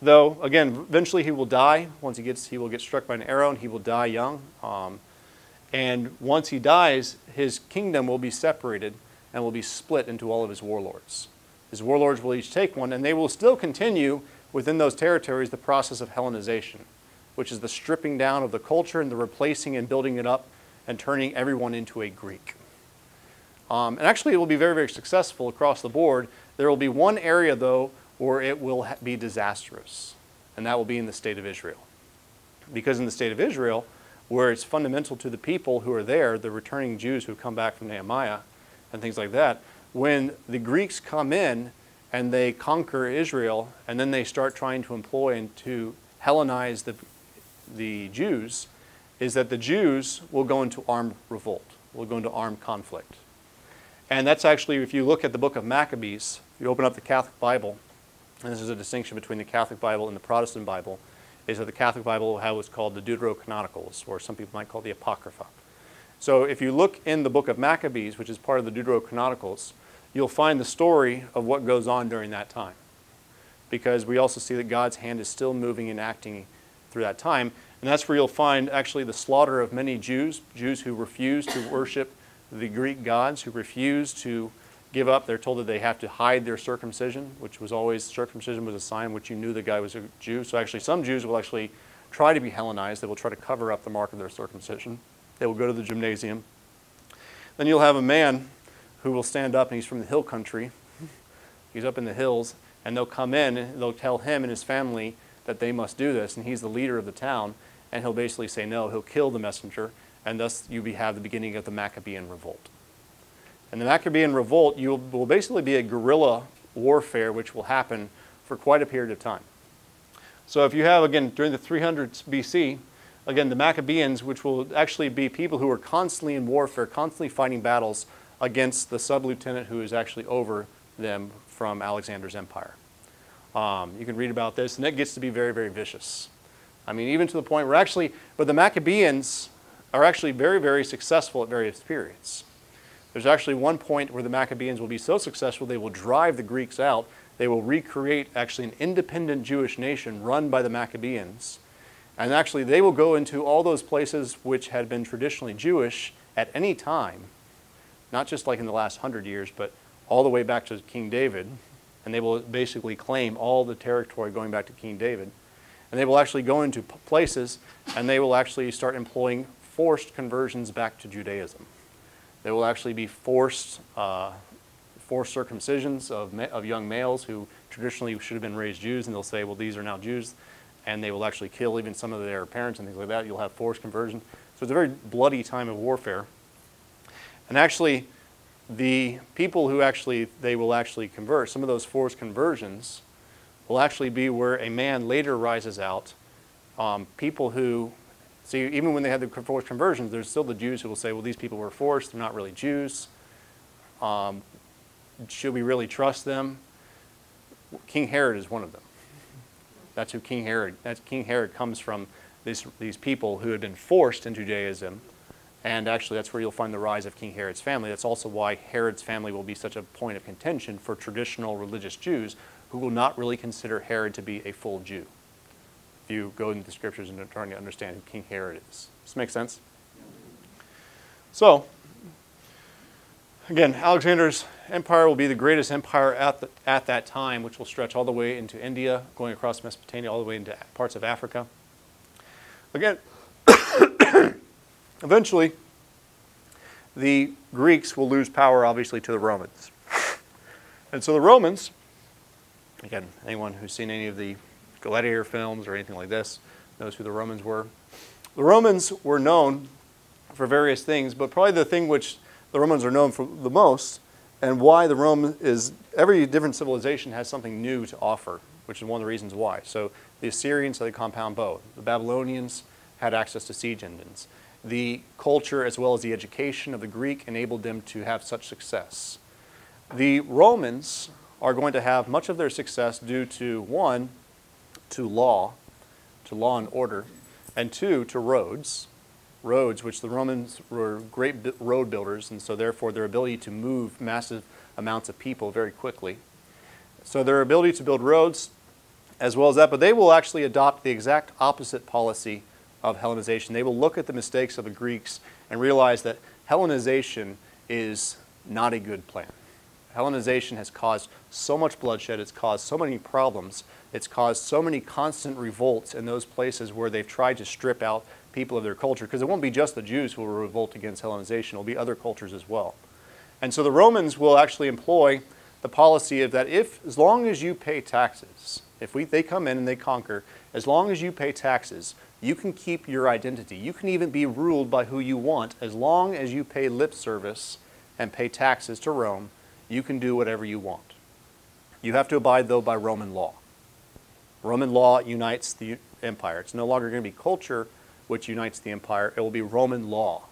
though, again, eventually he will die. Once he gets, he will get struck by an arrow and he will die young. Um, and once he dies, his kingdom will be separated and will be split into all of his warlords. His warlords will each take one, and they will still continue within those territories the process of Hellenization, which is the stripping down of the culture and the replacing and building it up and turning everyone into a Greek. Um, and actually, it will be very, very successful across the board. There will be one area, though, where it will be disastrous, and that will be in the state of Israel. Because in the state of Israel, where it's fundamental to the people who are there, the returning Jews who come back from Nehemiah and things like that, when the Greeks come in and they conquer Israel, and then they start trying to employ and to Hellenize the, the Jews, is that the Jews will go into armed revolt, will go into armed conflict. And that's actually, if you look at the book of Maccabees, you open up the Catholic Bible, and this is a distinction between the Catholic Bible and the Protestant Bible, is that the Catholic Bible has what's called the Deuterocanonicals, or some people might call the Apocrypha. So if you look in the book of Maccabees, which is part of the Deuterocanonicals, you'll find the story of what goes on during that time. Because we also see that God's hand is still moving and acting through that time. And that's where you'll find actually the slaughter of many Jews, Jews who refuse to worship the Greek gods, who refuse to give up. They're told that they have to hide their circumcision, which was always, circumcision was a sign which you knew the guy was a Jew. So actually some Jews will actually try to be Hellenized. They will try to cover up the mark of their circumcision. They will go to the gymnasium. Then you'll have a man who will stand up, and he's from the hill country. He's up in the hills, and they'll come in, and they'll tell him and his family that they must do this, and he's the leader of the town, and he'll basically say no, he'll kill the messenger, and thus you have the beginning of the Maccabean revolt. And the Maccabean revolt you will basically be a guerrilla warfare which will happen for quite a period of time. So if you have, again, during the 300s BC, again, the Maccabeans, which will actually be people who are constantly in warfare, constantly fighting battles against the sub-lieutenant who is actually over them from Alexander's empire. Um, you can read about this, and it gets to be very, very vicious. I mean, even to the point where actually, but the Maccabeans are actually very, very successful at various periods. There's actually one point where the Maccabeans will be so successful they will drive the Greeks out. They will recreate actually an independent Jewish nation run by the Maccabeans and actually, they will go into all those places which had been traditionally Jewish at any time, not just like in the last hundred years, but all the way back to King David. And they will basically claim all the territory going back to King David. And they will actually go into places and they will actually start employing forced conversions back to Judaism. They will actually be forced, uh, forced circumcisions of, of young males who traditionally should have been raised Jews, and they'll say, well, these are now Jews and they will actually kill even some of their parents and things like that. You'll have forced conversion. So it's a very bloody time of warfare. And actually, the people who actually they will actually convert, some of those forced conversions will actually be where a man later rises out. Um, people who, see, even when they had the forced conversions, there's still the Jews who will say, well, these people were forced, they're not really Jews. Um, should we really trust them? King Herod is one of them. That's who King Herod, that's King Herod comes from these, these people who had been forced into Judaism. And actually, that's where you'll find the rise of King Herod's family. That's also why Herod's family will be such a point of contention for traditional religious Jews who will not really consider Herod to be a full Jew. If you go into the scriptures and are trying to understand who King Herod is. Does this make sense? So, again, Alexander's empire will be the greatest empire at, the, at that time, which will stretch all the way into India, going across Mesopotamia, all the way into parts of Africa. Again, eventually, the Greeks will lose power, obviously, to the Romans. And so the Romans, again, anyone who's seen any of the gladiator films or anything like this knows who the Romans were. The Romans were known for various things, but probably the thing which the Romans are known for the most and why the Rome is, every different civilization has something new to offer, which is one of the reasons why. So the Assyrians had a compound bow. The Babylonians had access to siege engines. The culture as well as the education of the Greek enabled them to have such success. The Romans are going to have much of their success due to, one, to law, to law and order, and two, to roads roads, which the Romans were great road builders, and so therefore their ability to move massive amounts of people very quickly. So their ability to build roads, as well as that, but they will actually adopt the exact opposite policy of Hellenization. They will look at the mistakes of the Greeks and realize that Hellenization is not a good plan. Hellenization has caused so much bloodshed, it's caused so many problems, it's caused so many constant revolts in those places where they've tried to strip out people of their culture, because it won't be just the Jews who will revolt against Hellenization, it'll be other cultures as well. And so the Romans will actually employ the policy of that if, as long as you pay taxes, if we, they come in and they conquer, as long as you pay taxes, you can keep your identity. You can even be ruled by who you want. As long as you pay lip service and pay taxes to Rome, you can do whatever you want. You have to abide, though, by Roman law. Roman law unites the empire. It's no longer going to be culture which unites the empire. It will be Roman law.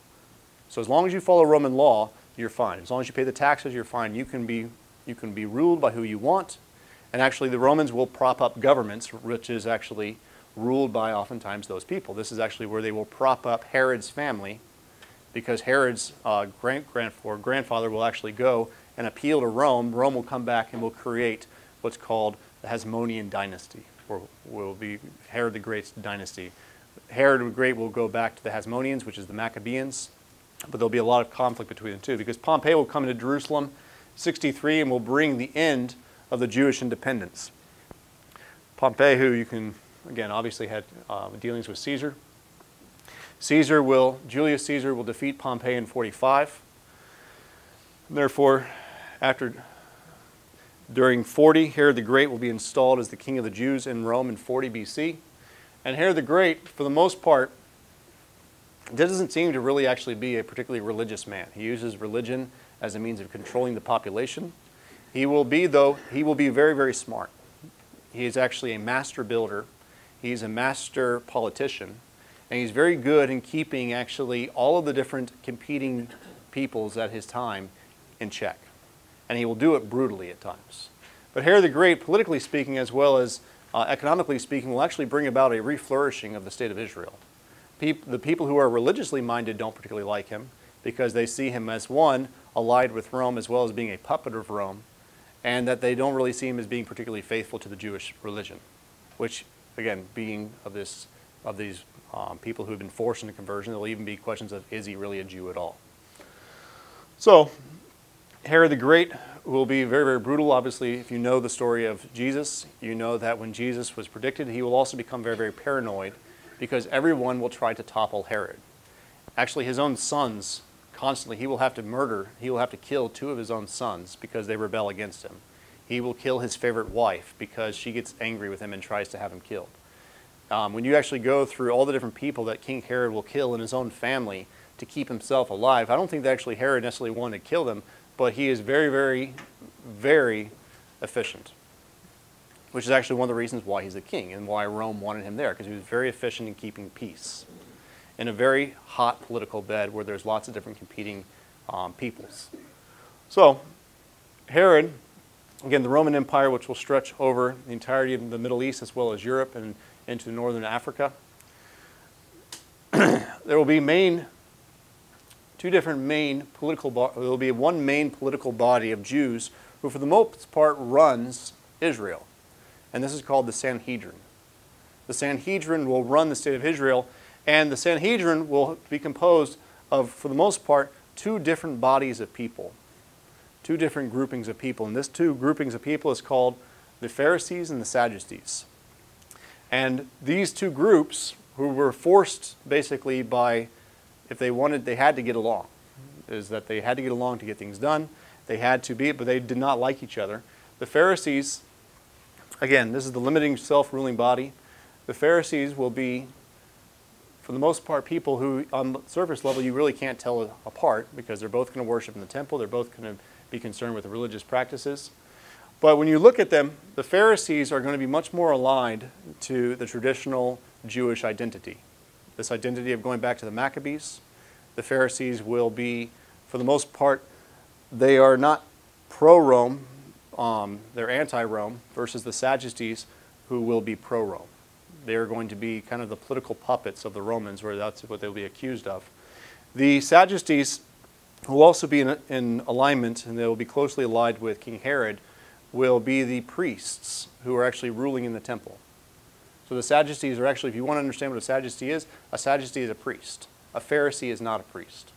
So as long as you follow Roman law, you're fine. As long as you pay the taxes, you're fine. You can be, you can be ruled by who you want, And actually, the Romans will prop up governments, which is actually ruled by oftentimes those people. This is actually where they will prop up Herod's family because Herod's uh, grand, grandfather will actually go and appeal to Rome. Rome will come back and will create what's called the Hasmonean dynasty, or will be Herod the Great's dynasty. Herod the Great will go back to the Hasmoneans, which is the Maccabees, but there'll be a lot of conflict between the two because Pompey will come into Jerusalem 63 and will bring the end of the Jewish independence. Pompey, who you can, again, obviously had uh, dealings with Caesar. Caesar will, Julius Caesar will defeat Pompey in 45. Therefore, after, during 40, Herod the Great will be installed as the king of the Jews in Rome in 40 BC. And Herod the Great, for the most part, doesn't seem to really actually be a particularly religious man. He uses religion as a means of controlling the population. He will be, though, he will be very, very smart. He is actually a master builder. He's a master politician. And he's very good in keeping actually all of the different competing peoples at his time in check. And he will do it brutally at times. But Herod the Great, politically speaking as well as uh, economically speaking, will actually bring about a reflourishing of the state of Israel. Peop the people who are religiously minded don't particularly like him because they see him as one, allied with Rome as well as being a puppet of Rome, and that they don't really see him as being particularly faithful to the Jewish religion, which, again, being of this of these um, people who have been forced into conversion, there'll even be questions of is he really a Jew at all? So, Herod the Great will be very, very brutal. Obviously, if you know the story of Jesus, you know that when Jesus was predicted, he will also become very, very paranoid because everyone will try to topple Herod. Actually, his own sons constantly, he will have to murder, he will have to kill two of his own sons because they rebel against him. He will kill his favorite wife because she gets angry with him and tries to have him killed. Um, when you actually go through all the different people that King Herod will kill in his own family to keep himself alive, I don't think that actually Herod necessarily wanted to kill them, but he is very, very, very efficient, which is actually one of the reasons why he's the king and why Rome wanted him there, because he was very efficient in keeping peace in a very hot political bed where there's lots of different competing um, peoples. So, Herod, again, the Roman Empire, which will stretch over the entirety of the Middle East as well as Europe and into northern Africa. there will be main, two different main political, there will be one main political body of Jews who for the most part runs Israel. And this is called the Sanhedrin. The Sanhedrin will run the state of Israel and the Sanhedrin will be composed of, for the most part, two different bodies of people, two different groupings of people. And this two groupings of people is called the Pharisees and the Sadducees. And these two groups, who were forced basically by, if they wanted, they had to get along, is that they had to get along to get things done. They had to be, but they did not like each other. The Pharisees, again, this is the limiting self ruling body. The Pharisees will be for the most part, people who, on the surface level, you really can't tell apart because they're both going to worship in the temple, they're both going to be concerned with religious practices. But when you look at them, the Pharisees are going to be much more aligned to the traditional Jewish identity. This identity of going back to the Maccabees. The Pharisees will be, for the most part, they are not pro Rome, um, they're anti Rome, versus the Sadducees, who will be pro Rome they're going to be kind of the political puppets of the Romans, where that's what they'll be accused of. The Sadducees will also be in, in alignment, and they will be closely allied with King Herod, will be the priests who are actually ruling in the temple. So the Sadducees are actually, if you want to understand what a Sadducee is, a Sadducee is a priest. A Pharisee is not a priest.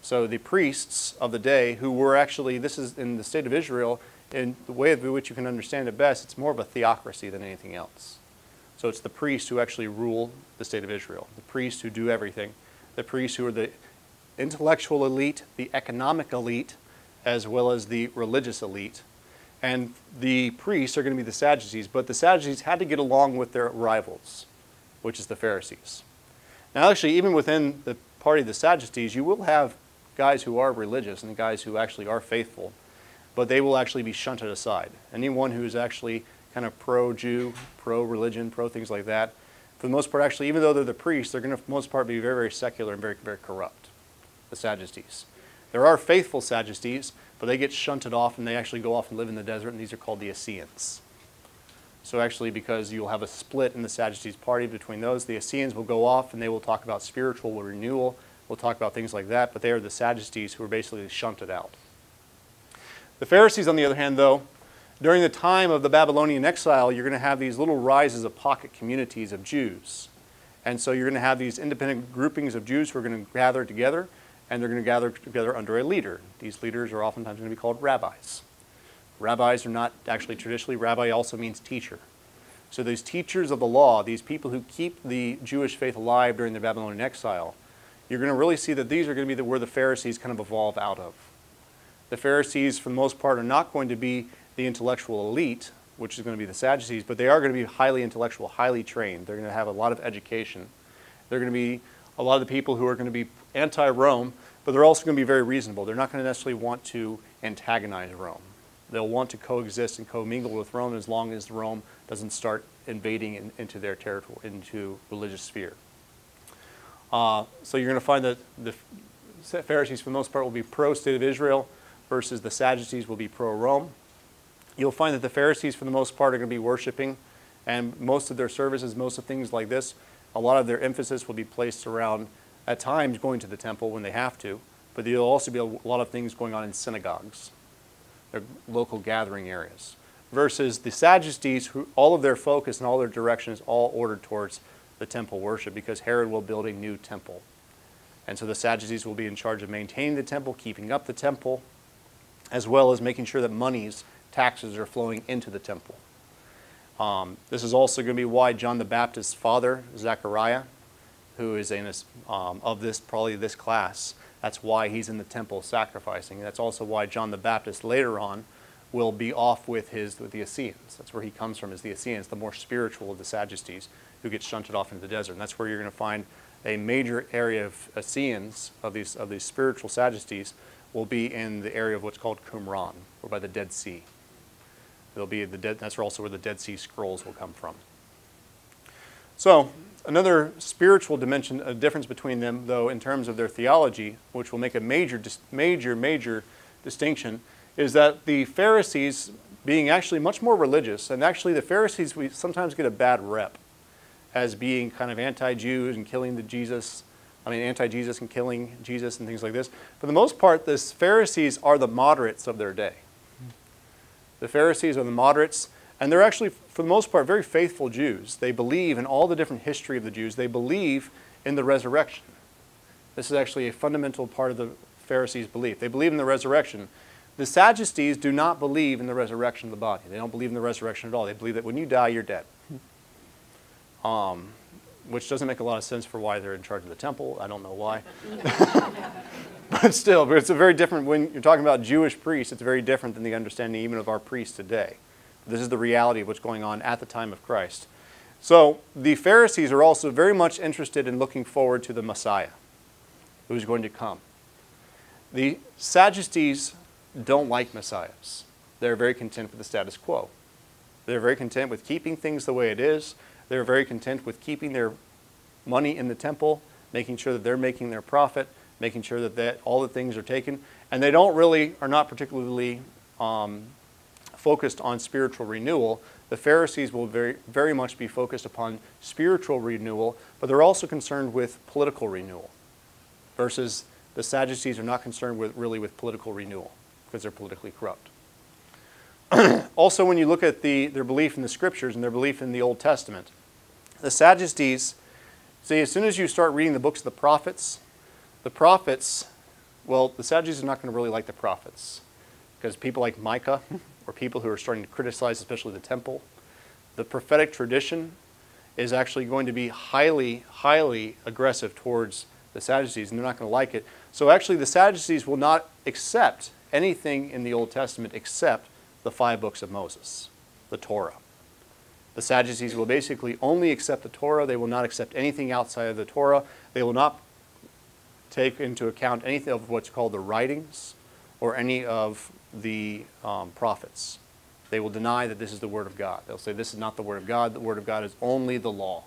So the priests of the day, who were actually, this is in the state of Israel, in the way in which you can understand it best, it's more of a theocracy than anything else. So it's the priests who actually rule the state of Israel, the priests who do everything, the priests who are the intellectual elite, the economic elite, as well as the religious elite. And the priests are going to be the Sadducees, but the Sadducees had to get along with their rivals, which is the Pharisees. Now, actually, even within the party of the Sadducees, you will have guys who are religious and guys who actually are faithful, but they will actually be shunted aside. Anyone who's actually kind of pro-Jew, pro-religion, pro things like that. For the most part, actually, even though they're the priests, they're going to, for the most part, be very, very secular and very, very corrupt, the Sadducees. There are faithful Sadducees, but they get shunted off and they actually go off and live in the desert, and these are called the Essenes. So actually, because you'll have a split in the Sadducees party between those, the Essenes will go off and they will talk about spiritual renewal. We'll talk about things like that, but they are the Sadducees who are basically shunted out. The Pharisees, on the other hand, though, during the time of the Babylonian exile, you're going to have these little rises of pocket communities of Jews. And so you're going to have these independent groupings of Jews who are going to gather together, and they're going to gather together under a leader. These leaders are oftentimes going to be called rabbis. Rabbis are not actually traditionally, rabbi also means teacher. So these teachers of the law, these people who keep the Jewish faith alive during the Babylonian exile, you're going to really see that these are going to be the, where the Pharisees kind of evolve out of. The Pharisees, for the most part, are not going to be the intellectual elite, which is going to be the Sadducees, but they are going to be highly intellectual, highly trained. They're going to have a lot of education. They're going to be a lot of the people who are going to be anti Rome, but they're also going to be very reasonable. They're not going to necessarily want to antagonize Rome. They'll want to coexist and commingle with Rome as long as Rome doesn't start invading in, into their territory, into religious sphere. Uh, so you're going to find that the Pharisees, for the most part, will be pro state of Israel versus the Sadducees will be pro Rome. You'll find that the Pharisees, for the most part, are going to be worshiping, and most of their services, most of things like this, a lot of their emphasis will be placed around, at times, going to the temple when they have to, but there'll also be a lot of things going on in synagogues, their local gathering areas, versus the Sadducees, who all of their focus and all their direction is all ordered towards the temple worship because Herod will build a new temple. And so the Sadducees will be in charge of maintaining the temple, keeping up the temple, as well as making sure that monies taxes are flowing into the temple. Um, this is also going to be why John the Baptist's father, Zechariah, who is in this, um, of this probably this class, that's why he's in the temple sacrificing. That's also why John the Baptist later on will be off with his with the Essenes. That's where he comes from, is the Essenes, the more spiritual of the Sadducees, who get shunted off into the desert. And that's where you're going to find a major area of Essenes, of these of these spiritual Sadducees, will be in the area of what's called Qumran, or by the Dead Sea. There'll be the dead, that's also where the Dead Sea Scrolls will come from. So, another spiritual dimension, a difference between them, though, in terms of their theology, which will make a major, major, major distinction, is that the Pharisees, being actually much more religious, and actually the Pharisees, we sometimes get a bad rep as being kind of anti-Jews and killing the Jesus, I mean, anti-Jesus and killing Jesus and things like this. For the most part, the Pharisees are the moderates of their day. Hmm. The Pharisees are the moderates, and they're actually, for the most part, very faithful Jews. They believe in all the different history of the Jews. They believe in the resurrection. This is actually a fundamental part of the Pharisees' belief. They believe in the resurrection. The Sadducees do not believe in the resurrection of the body. They don't believe in the resurrection at all. They believe that when you die, you're dead. Um, which doesn't make a lot of sense for why they're in charge of the temple. I don't know why. but still, but it's a very different, when you're talking about Jewish priests, it's very different than the understanding even of our priests today. This is the reality of what's going on at the time of Christ. So the Pharisees are also very much interested in looking forward to the Messiah who's going to come. The Sadducees don't like messiahs. They're very content with the status quo. They're very content with keeping things the way it is. They're very content with keeping their money in the temple, making sure that they're making their profit, making sure that, all the things are taken. And they don't really, are not particularly um, focused on spiritual renewal. The Pharisees will very, very much be focused upon spiritual renewal, but they're also concerned with political renewal, versus the Sadducees are not concerned with really with political renewal because they're politically corrupt. also, when you look at the, their belief in the scriptures and their belief in the Old Testament, the Sadducees, see, as soon as you start reading the books of the prophets, the prophets, well, the Sadducees are not going to really like the prophets because people like Micah or people who are starting to criticize, especially the temple, the prophetic tradition is actually going to be highly, highly aggressive towards the Sadducees, and they're not going to like it. So actually, the Sadducees will not accept anything in the Old Testament except the five books of Moses, the Torah. The Sadducees will basically only accept the Torah. They will not accept anything outside of the Torah. They will not take into account anything of what's called the writings or any of the um, prophets. They will deny that this is the Word of God. They'll say this is not the Word of God. The Word of God is only the law.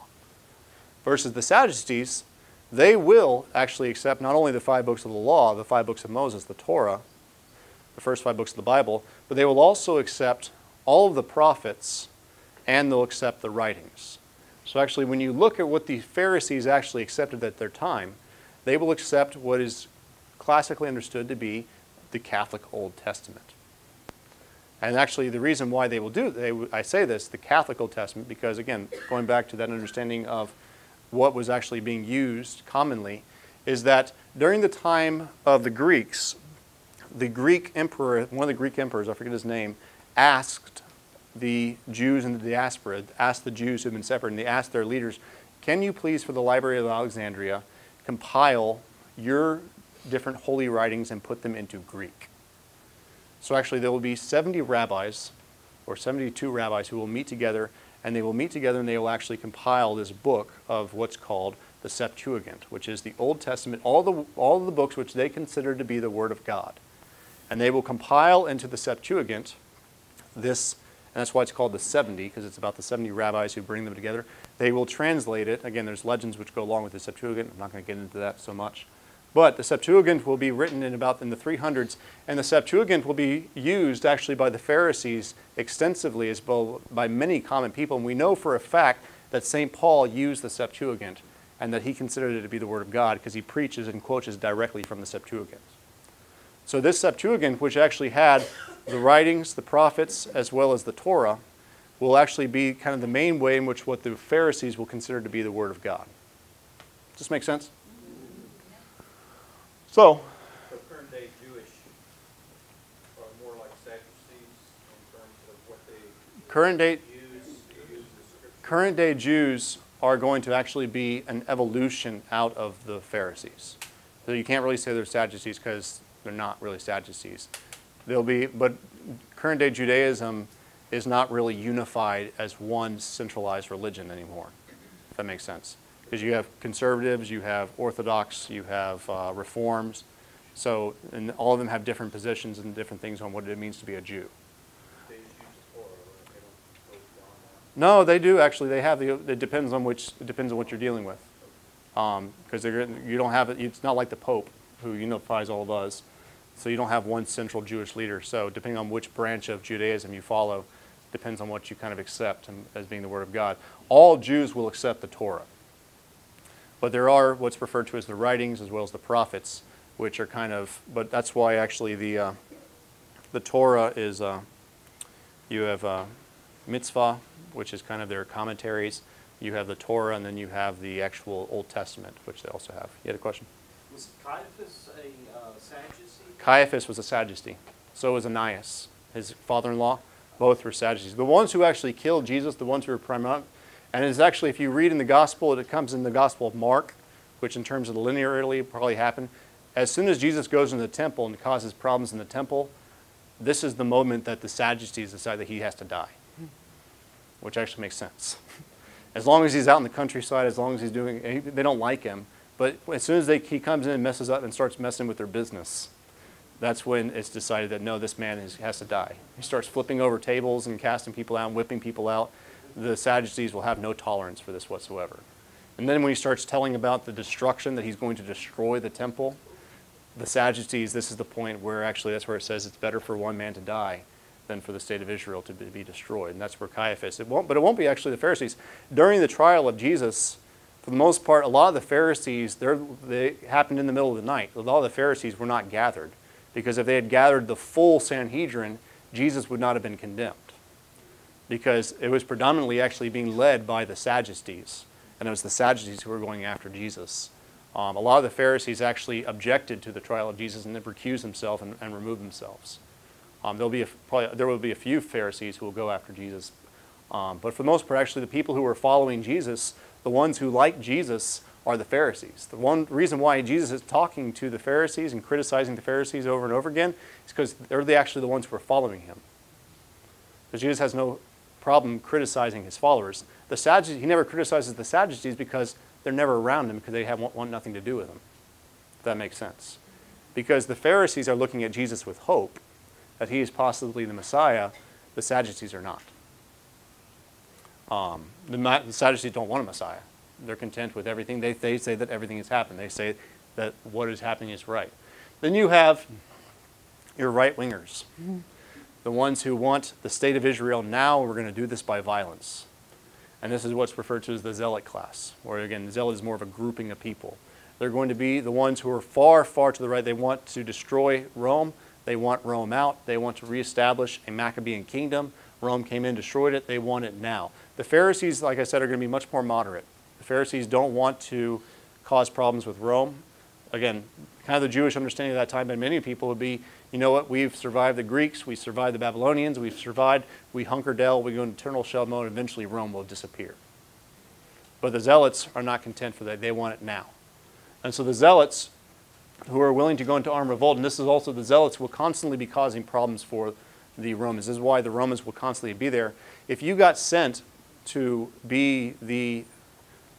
Versus the Sadducees, they will actually accept not only the five books of the law, the five books of Moses, the Torah, the first five books of the Bible, but they will also accept all of the prophets and they'll accept the writings. So actually, when you look at what the Pharisees actually accepted at their time, they will accept what is classically understood to be the Catholic Old Testament. And actually, the reason why they will do they, I say this, the Catholic Old Testament, because again, going back to that understanding of what was actually being used commonly, is that during the time of the Greeks, the Greek emperor, one of the Greek emperors, I forget his name, asked the Jews in the diaspora, asked the Jews who had been separated, and they asked their leaders, Can you please, for the Library of Alexandria, compile your different holy writings and put them into Greek? So actually, there will be 70 rabbis or 72 rabbis who will meet together, and they will meet together and they will actually compile this book of what's called the Septuagint, which is the Old Testament, all the, all the books which they consider to be the Word of God. And they will compile into the Septuagint this and that's why it's called the 70, because it's about the 70 rabbis who bring them together. They will translate it. Again, there's legends which go along with the Septuagint. I'm not going to get into that so much. But the Septuagint will be written in about in the 300s, and the Septuagint will be used actually by the Pharisees extensively as well by many common people. And we know for a fact that St. Paul used the Septuagint and that he considered it to be the Word of God because he preaches and quotes directly from the Septuagint. So this Septuagint, which actually had the writings, the prophets, as well as the Torah, will actually be kind of the main way in which what the Pharisees will consider to be the Word of God. Does this make sense? So, So current day Jewish are more like Sadducees in terms of what they current day, use, use the current day Jews are going to actually be an evolution out of the Pharisees. So you can't really say they're Sadducees because they're not really Sadducees. They'll be, but current day Judaism is not really unified as one centralized religion anymore, if that makes sense. Because you have conservatives, you have Orthodox, you have uh, reforms. So, and all of them have different positions and different things on what it means to be a Jew. They just use the Torah, right? They don't go beyond that. No, they do actually. They have the. It depends on which. It depends on what you're dealing with, because they're you don't have it. It's not like the Pope, who unifies all of us. So you don't have one central Jewish leader. So depending on which branch of Judaism you follow, depends on what you kind of accept as being the Word of God. All Jews will accept the Torah, but there are what's referred to as the writings as well as the prophets, which are kind of. But that's why actually the uh, the Torah is. Uh, you have uh, mitzvah, which is kind of their commentaries. You have the Torah, and then you have the actual Old Testament, which they also have. You had a question? Was Caiaphas a uh, Sadducee? Caiaphas was a Sadducee. So was Ananias, his father-in-law. Both were Sadducees. The ones who actually killed Jesus, the ones who were primary, and it's actually, if you read in the Gospel, it comes in the Gospel of Mark, which in terms of the linearly probably happened. As soon as Jesus goes into the temple and causes problems in the temple, this is the moment that the Sadducees decide that he has to die, which actually makes sense. As long as he's out in the countryside, as long as he's doing, they don't like him. But as soon as they, he comes in and messes up and starts messing with their business, that's when it's decided that no, this man is, has to die. He starts flipping over tables and casting people out and whipping people out. The Sadducees will have no tolerance for this whatsoever. And then when he starts telling about the destruction, that he's going to destroy the temple, the Sadducees, this is the point where actually that's where it says it's better for one man to die than for the state of Israel to be destroyed. And that's where Caiaphas, it won't, but it won't be actually the Pharisees. During the trial of Jesus, for the most part, a lot of the Pharisees, they happened in the middle of the night. A lot of the Pharisees were not gathered because if they had gathered the full Sanhedrin, Jesus would not have been condemned because it was predominantly actually being led by the Sadducees. And it was the Sadducees who were going after Jesus. Um, a lot of the Pharisees actually objected to the trial of Jesus and then recused themselves and, and removed themselves. Um, there'll be a, probably, there will be a few Pharisees who will go after Jesus. Um, but for the most part, actually, the people who are following Jesus, the ones who like Jesus, are the Pharisees. The one reason why Jesus is talking to the Pharisees and criticizing the Pharisees over and over again is because they're the, actually the ones who are following him. Because Jesus has no problem criticizing his followers. The Sadducees, he never criticizes the Sadducees because they're never around him because they have, want, nothing to do with him. If that makes sense. Because the Pharisees are looking at Jesus with hope that he is possibly the Messiah, the Sadducees are not. Um, the, the, Sadducees don't want a Messiah. They're content with everything. They, they say that everything has happened. They say that what is happening is right. Then you have your right wingers, the ones who want the state of Israel now, we're going to do this by violence. And this is what's referred to as the zealot class, where again, zealot is more of a grouping of people. They're going to be the ones who are far, far to the right. They want to destroy Rome. They want Rome out. They want to reestablish a Maccabean kingdom. Rome came in, destroyed it. They want it now. The Pharisees, like I said, are going to be much more moderate. The Pharisees don't want to cause problems with Rome. Again, kind of the Jewish understanding of that time and many people would be, you know what, we've survived the Greeks, we survived the Babylonians, we've survived, we hunker down, we go into eternal shell mode, eventually Rome will disappear. But the Zealots are not content for that. They want it now. And so the Zealots, who are willing to go into armed revolt, and this is also the Zealots, will constantly be causing problems for the Romans. This is why the Romans will constantly be there. If you got sent to be the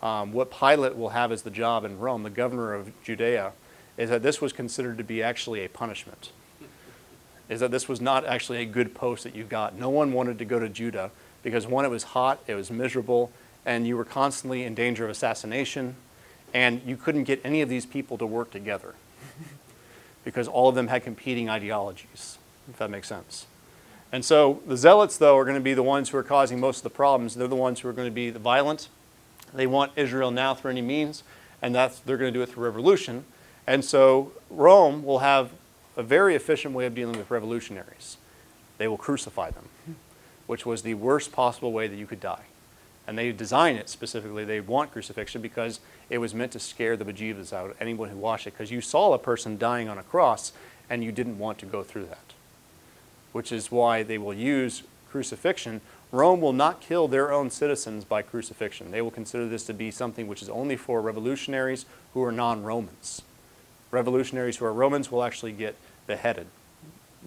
um, what Pilate will have as the job in Rome, the governor of Judea, is that this was considered to be actually a punishment. Is that this was not actually a good post that you got. No one wanted to go to Judah because one, it was hot, it was miserable, and you were constantly in danger of assassination, and you couldn't get any of these people to work together because all of them had competing ideologies, if that makes sense. And so the zealots, though, are going to be the ones who are causing most of the problems. They're the ones who are going to be the violent. They want Israel now through any means, and that's, they're going to do it through revolution. And so Rome will have a very efficient way of dealing with revolutionaries. They will crucify them, which was the worst possible way that you could die. And they design it specifically. They want crucifixion because it was meant to scare the bejeebus out of anyone who watched it. Because you saw a person dying on a cross and you didn't want to go through that which is why they will use crucifixion. Rome will not kill their own citizens by crucifixion. They will consider this to be something which is only for revolutionaries who are non Romans. Revolutionaries who are Romans will actually get beheaded.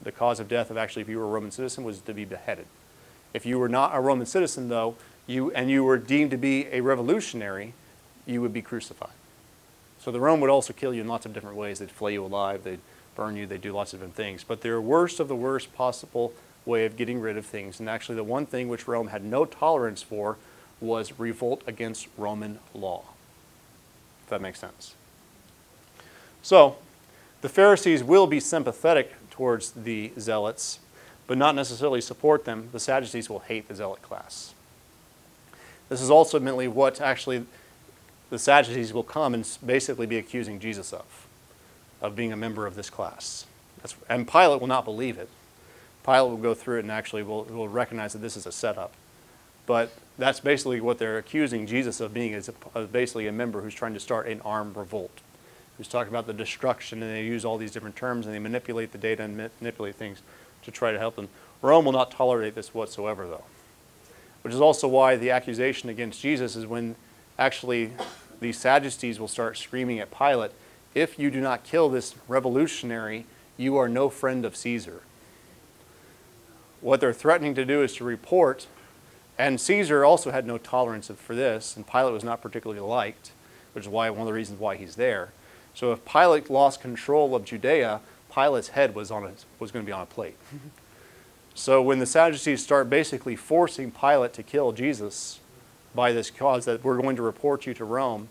The cause of death of actually, if you were a Roman citizen, was to be beheaded. If you were not a Roman citizen, though, you, and you were deemed to be a revolutionary, you would be crucified. So the Rome would also kill you in lots of different ways. They'd flay you alive, they'd burn you, they'd do lots of different things. But they're worst of the worst possible way of getting rid of things. And actually, the one thing which Rome had no tolerance for was revolt against Roman law. If that makes sense. So, the Pharisees will be sympathetic towards the Zealots, but not necessarily support them. The Sadducees will hate the Zealot class. This is ultimately what actually the Sadducees will come and basically be accusing Jesus of of being a member of this class. That's, and Pilate will not believe it. Pilate will go through it and actually will, will recognize that this is a setup. But that's basically what they're accusing Jesus of being, is a, basically a member who's trying to start an armed revolt. Who's talking about the destruction, and they use all these different terms, and they manipulate the data and manipulate things to try to help them. Rome will not tolerate this whatsoever, though. Which is also why the accusation against Jesus is when actually these Sadducees will start screaming at Pilate, if you do not kill this revolutionary, you are no friend of Caesar. What they're threatening to do is to report, and Caesar also had no tolerance for this, and Pilate was not particularly liked, which is why one of the reasons why he's there. So if Pilate lost control of Judea, Pilate's head was, on a, was going to be on a plate. so when the Sadducees start basically forcing Pilate to kill Jesus by this cause that we're going to report you to Rome,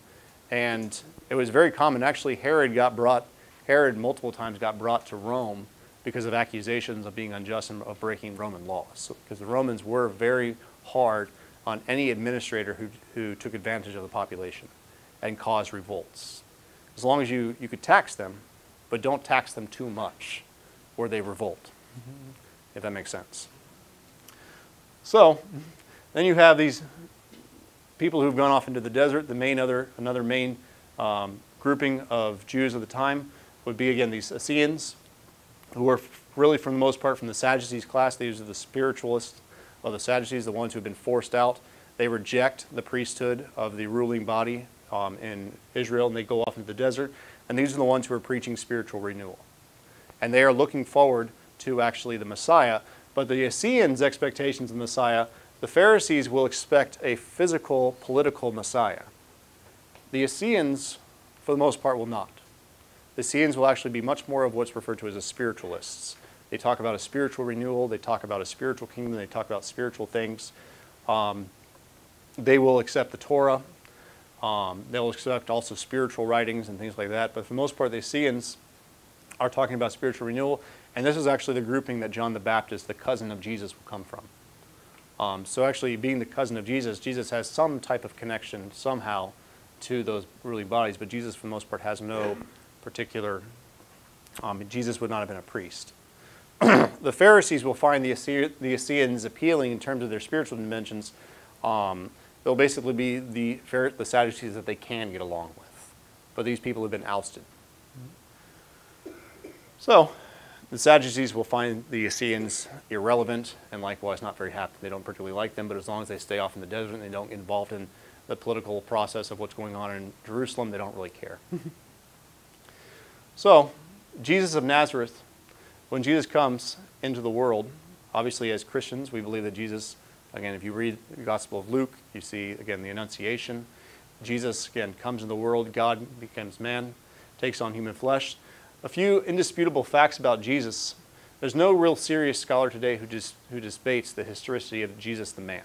and it was very common. Actually, Herod got brought, Herod multiple times got brought to Rome because of accusations of being unjust and of breaking Roman laws. So, because the Romans were very hard on any administrator who, who took advantage of the population and caused revolts. As long as you, you could tax them, but don't tax them too much or they revolt, mm-hmm. if that makes sense. So, then you have these people who've gone off into the desert. The main other, another main um, grouping of Jews of the time would be, again, these Essenes, who are really, for the most part, from the Sadducees class. These are the spiritualists of the Sadducees, the ones who have been forced out. They reject the priesthood of the ruling body um, in Israel, and they go off into the desert. And these are the ones who are preaching spiritual renewal. And they are looking forward to actually the Messiah. But the Essenes' expectations of the Messiah, the Pharisees will expect a physical, political Messiah. The Essenes, for the most part, will not. The Essenes will actually be much more of what's referred to as a spiritualists. They talk about a spiritual renewal, they talk about a spiritual kingdom, they talk about spiritual things. Um, they will accept the Torah. Um, they'll accept also spiritual writings and things like that. But for the most part, the Essenes are talking about spiritual renewal. And this is actually the grouping that John the Baptist, the cousin of Jesus, will come from. Um, so actually, being the cousin of Jesus, Jesus has some type of connection somehow to those ruling bodies, but Jesus, for the most part, has no particular. Um, Jesus would not have been a priest. the Pharisees will find the, Assyri- the Essenes appealing in terms of their spiritual dimensions. Um, they'll basically be the, the Sadducees that they can get along with. But these people have been ousted. So, the Sadducees will find the Essenes irrelevant and likewise not very happy. They don't particularly like them, but as long as they stay off in the desert and they don't get involved in the political process of what's going on in Jerusalem, they don't really care. so, Jesus of Nazareth, when Jesus comes into the world, obviously as Christians, we believe that Jesus, again, if you read the Gospel of Luke, you see, again, the Annunciation. Jesus, again, comes into the world, God becomes man, takes on human flesh. A few indisputable facts about Jesus. There's no real serious scholar today who, dis, who disputes the historicity of Jesus the man.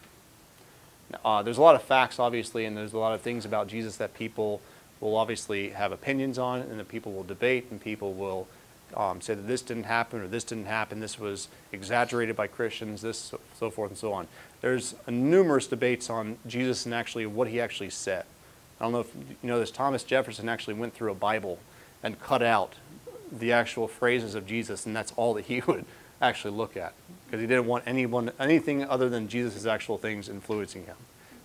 Uh, there's a lot of facts, obviously, and there's a lot of things about Jesus that people will obviously have opinions on, and that people will debate, and people will um, say that this didn't happen or this didn't happen, this was exaggerated by Christians, this, so, forth and so on. There's numerous debates on Jesus and actually what he actually said. I don't know if you know this, Thomas Jefferson actually went through a Bible and cut out the actual phrases of Jesus, and that's all that he would actually look at because he didn't want anyone, anything other than Jesus' actual things influencing him.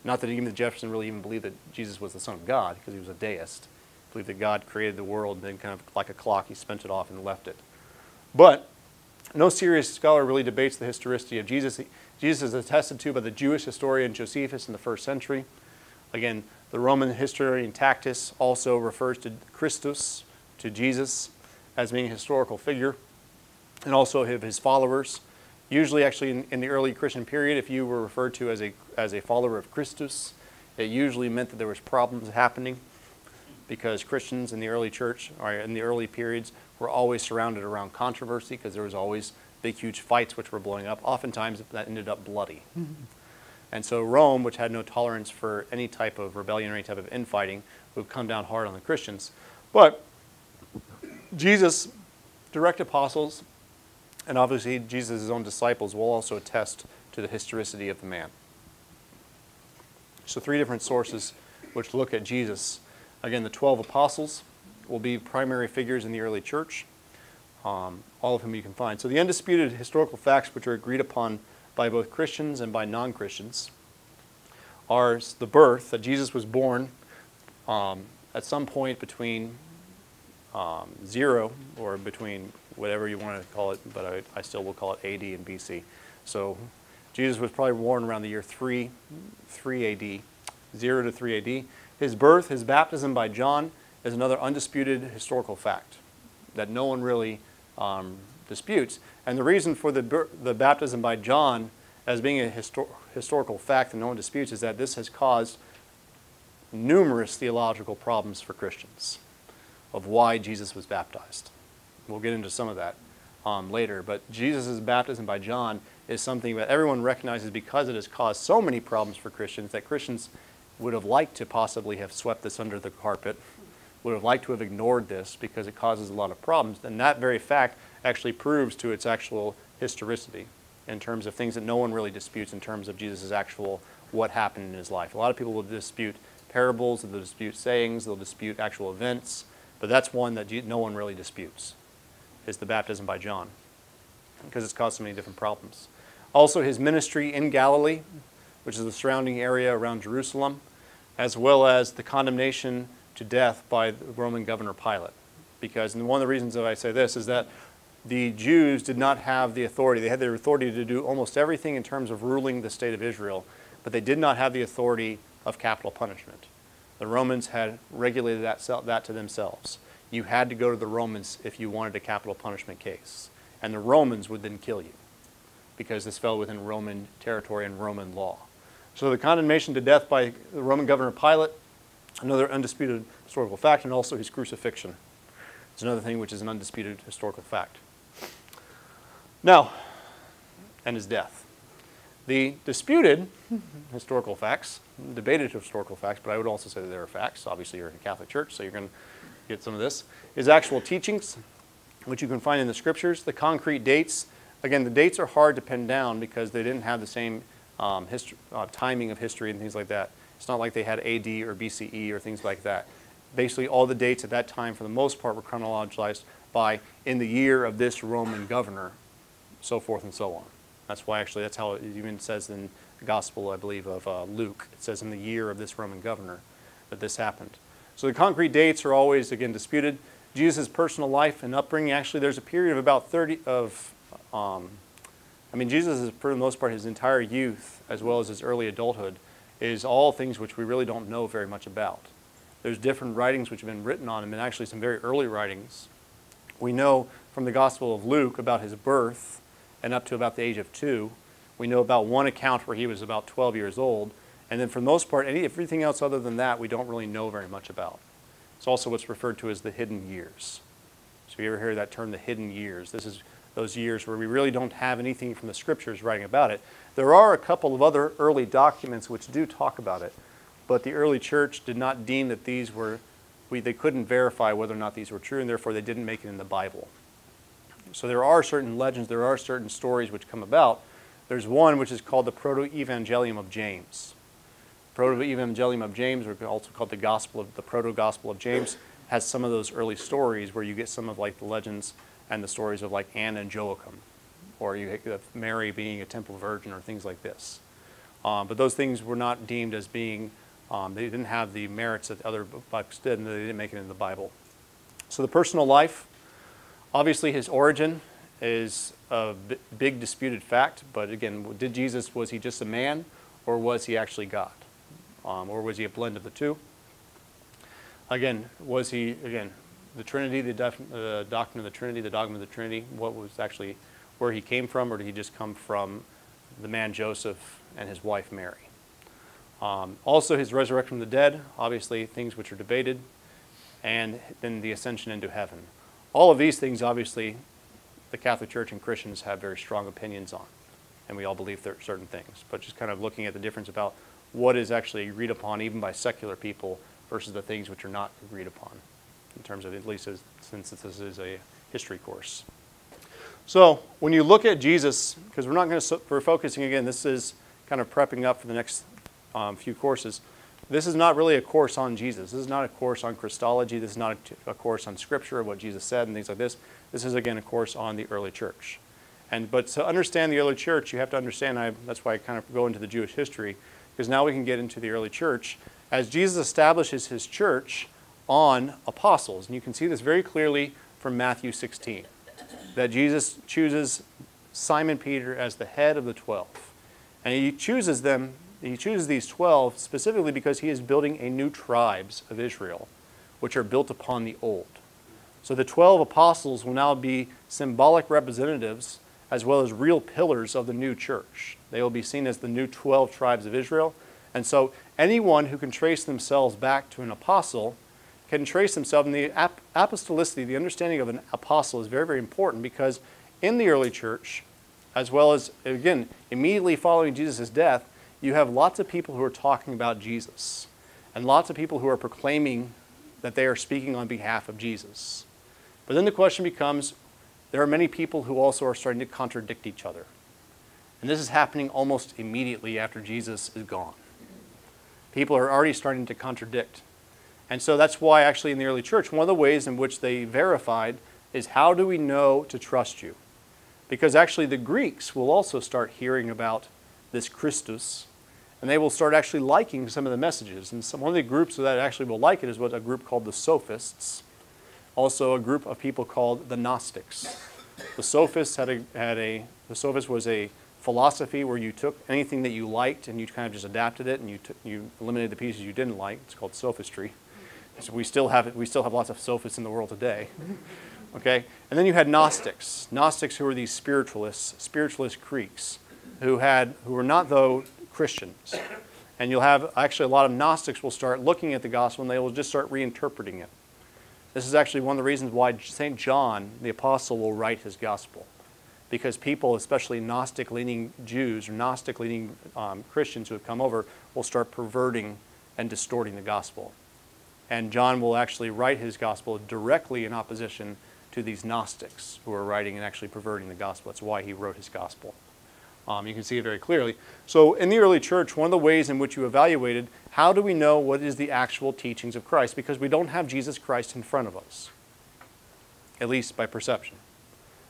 Not that even Jefferson really even believed that Jesus was the Son of God because he was a deist. He believed that God created the world and then kind of like a clock, he spent it off and left it. But no serious scholar really debates the historicity of Jesus. Jesus is attested to by the Jewish historian Josephus in the first century. Again, the Roman historian Tacitus also refers to Christus, to Jesus, as being a historical figure, and also his followers. Usually, actually, in, in, the early Christian period, if you were referred to as a, as a follower of Christus, it usually meant that there was problems happening because Christians in the early church, or in the early periods, were always surrounded around controversy because there was always big, huge fights which were blowing up. Oftentimes, that ended up bloody. Mm-hmm. And so Rome, which had no tolerance for any type of rebellion or any type of infighting, would come down hard on the Christians. But Jesus, direct apostles, and obviously Jesus' own disciples will also attest to the historicity of the man. So, three different sources which look at Jesus. Again, the 12 apostles will be primary figures in the early church, um, all of whom you can find. So, the undisputed historical facts which are agreed upon by both Christians and by non Christians are the birth, that Jesus was born um, at some point between um, zero or between whatever you want to call it, but I, I, still will call it AD and BC. So Jesus was probably born around the year 3, 3 AD, 0 to 3 AD. His birth, his baptism by John, is another undisputed historical fact that no one really um, disputes. And the reason for the, the baptism by John as being a histor historical fact that no one disputes is that this has caused numerous theological problems for Christians of why Jesus was baptized. We'll get into some of that um, later, but Jesus' baptism by John is something that everyone recognizes because it has caused so many problems for Christians that Christians would have liked to possibly have swept this under the carpet, would have liked to have ignored this because it causes a lot of problems. And that very fact actually proves to its actual historicity in terms of things that no one really disputes in terms of Jesus' actual what happened in his life. A lot of people will dispute parables, they'll dispute sayings, they'll dispute actual events. But that's one that no one really disputes, is the baptism by John, because it's caused so many different problems. Also, his ministry in Galilee, which is the surrounding area around Jerusalem, as well as the condemnation to death by the Roman governor Pilate. Because, one of the reasons that I say this is that the Jews did not have the authority. They had the authority to do almost everything in terms of ruling the state of Israel, but they did not have the authority of capital punishment. The Romans had regulated that, that to themselves. You had to go to the Romans if you wanted a capital punishment case. And the Romans would then kill you because this fell within Roman territory and Roman law. So the condemnation to death by the Roman governor Pilate, another undisputed historical fact, and also his crucifixion. It's another thing which is an undisputed historical fact. Now, and his death. The disputed historical facts, debated historical facts, but I would also say that there are facts. Obviously, you're in a Catholic church, so you're going to get some of this, is actual teachings which you can find in the scriptures. The concrete dates, again, the dates are hard to pin down because they didn't have the same um, uh, timing of history and things like that. It's not like they had AD or BCE or things like that. Basically, all the dates at that time, for the most part, were chronologized by in the year of this Roman governor, so forth and so on. That's why actually that's how it even says in the Gospel, I believe, of uh, Luke. It says in the year of this Roman governor that this happened. So the concrete dates are always again disputed. Jesus' personal life and upbringing. Actually, there's a period of about 30 of, um, I mean, Jesus for the most part his entire youth as well as his early adulthood is all things which we really don't know very much about. There's different writings which have been written on him, and actually some very early writings. We know from the Gospel of Luke about his birth and up to about the age of two. We know about one account where he was about 12 years old. And then for the most part, any, everything else other than that, we don't really know very much about. It's also what's referred to as the hidden years. So you ever hear that term, the hidden years? This is those years where we really don't have anything from the scriptures writing about it. There are a couple of other early documents which do talk about it, but the early church did not deem that these were, we, they couldn't verify whether or not these were true, and therefore they didn't make it in the Bible. So there are certain legends, there are certain stories which come about. There's one which is called the Proto-Evangelium of James. Proto-Evangelium of James, or also called the Gospel of the Proto-Gospel of James, has some of those early stories where you get some of like the legends and the stories of like Anna and Joachim, or you Mary being a temple virgin, or things like this. Um, but those things were not deemed as being, um, they didn't have the merits that other books did, and they didn't make it in the Bible. So the personal life, Obviously, his origin is a big disputed fact, but again, did Jesus, was he just a man, or was he actually God? Um, or was he a blend of the two? Again, was he, again, the Trinity, the uh, doctrine of the Trinity, the dogma of the Trinity, what was actually where he came from, or did he just come from the man Joseph and his wife Mary? Um, also, his resurrection from the dead, obviously things which are debated, and then the ascension into heaven. All of these things, obviously, the Catholic Church and Christians have very strong opinions on, and we all believe certain things. But just kind of looking at the difference about what is actually agreed upon, even by secular people, versus the things which are not agreed upon, in terms of at least as, since this is a history course. So when you look at Jesus, because we're not going to, we're focusing again, this is kind of prepping up for the next um, few courses. This is not really a course on Jesus. This is not a course on Christology. This is not a, a course on Scripture, what Jesus said, and things like this. This is, again, a course on the early church. And, but to understand the early church, you have to understand, I, that's why I kind of go into the Jewish history, because now we can get into the early church. As Jesus establishes his church on apostles, and you can see this very clearly from Matthew 16, that Jesus chooses Simon Peter as the head of the twelve. And he chooses them he chooses these 12 specifically because he is building a new tribes of Israel, which are built upon the old. So the 12 apostles will now be symbolic representatives as well as real pillars of the new church. They will be seen as the new 12 tribes of Israel. And so anyone who can trace themselves back to an apostle can trace themselves. And the ap- apostolicity, the understanding of an apostle, is very, very important because in the early church, as well as, again, immediately following Jesus' death, you have lots of people who are talking about Jesus and lots of people who are proclaiming that they are speaking on behalf of Jesus. But then the question becomes there are many people who also are starting to contradict each other. And this is happening almost immediately after Jesus is gone. People are already starting to contradict. And so that's why, actually, in the early church, one of the ways in which they verified is how do we know to trust you? Because actually, the Greeks will also start hearing about this Christus and they will start actually liking some of the messages. And some, one of the groups that actually will like it is what a group called the Sophists, also a group of people called the Gnostics. The Sophists had a, had a the Sophist was a philosophy where you took anything that you liked and you kind of just adapted it and you, you eliminated the pieces you didn't like. It's called sophistry. So we still have we still have lots of sophists in the world today. Okay, and then you had Gnostics. Gnostics who were these spiritualists, spiritualist Greeks, who had who were not though Christians. And you'll have actually a lot of Gnostics will start looking at the gospel and they will just start reinterpreting it. This is actually one of the reasons why St. John, the apostle, will write his gospel. Because people, especially Gnostic leaning Jews or Gnostic leaning um, Christians who have come over, will start perverting and distorting the gospel. And John will actually write his gospel directly in opposition to these Gnostics who are writing and actually perverting the gospel. That's why he wrote his gospel. Um, you can see it very clearly. So, in the early church, one of the ways in which you evaluated how do we know what is the actual teachings of Christ? Because we don't have Jesus Christ in front of us, at least by perception.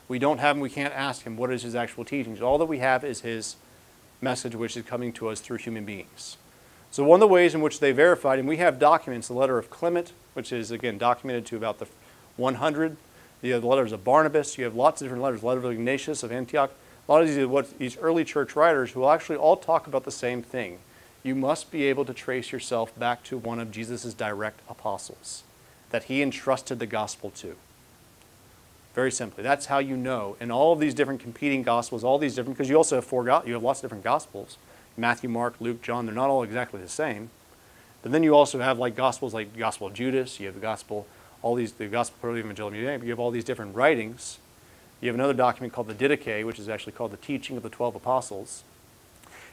We don't have him, we can't ask him what is his actual teachings. All that we have is his message, which is coming to us through human beings. So, one of the ways in which they verified, and we have documents, the letter of Clement, which is again documented to about the 100. You have the letters of Barnabas, you have lots of different letters, letter of Ignatius of Antioch. A lot of these what these early church writers who actually all talk about the same thing. You must be able to trace yourself back to one of Jesus' direct apostles that he entrusted the gospel to. Very simply, that's how you know. And all of these different competing gospels, all these different, because you also have four, you have lots of different gospels. Matthew, Mark, Luke, John, they're not all exactly the same. But then you also have like gospels like the Gospel of Judas, you have the Gospel, all these, the Gospel of Evangelium, you have all these different writings. You have another document called the Didache, which is actually called the Teaching of the Twelve Apostles.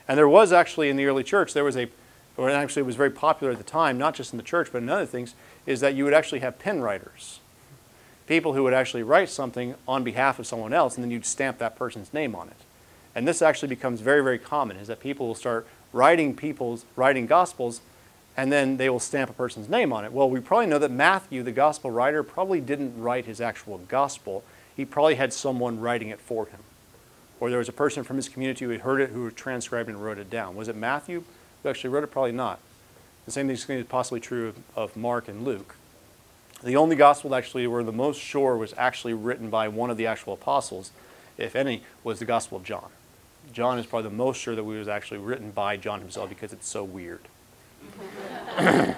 And there was actually in the early church, there was a, or actually it was very popular at the time, not just in the church, but in other things, is that you would actually have pen writers. People who would actually write something on behalf of someone else, and then you'd stamp that person's name on it. And this actually becomes very, very common, is that people will start writing people's, writing gospels, and then they will stamp a person's name on it. Well, we probably know that Matthew, the gospel writer, probably didn't write his actual gospel. He probably had someone writing it for him. Or there was a person from his community who had heard it who transcribed and wrote it down. Was it Matthew who actually wrote it? Probably not. The same thing is possibly true of Mark and Luke. The only gospel actually we're the most sure was actually written by one of the actual apostles, if any, was the Gospel of John. John is probably the most sure that it was actually written by John himself because it's so weird. but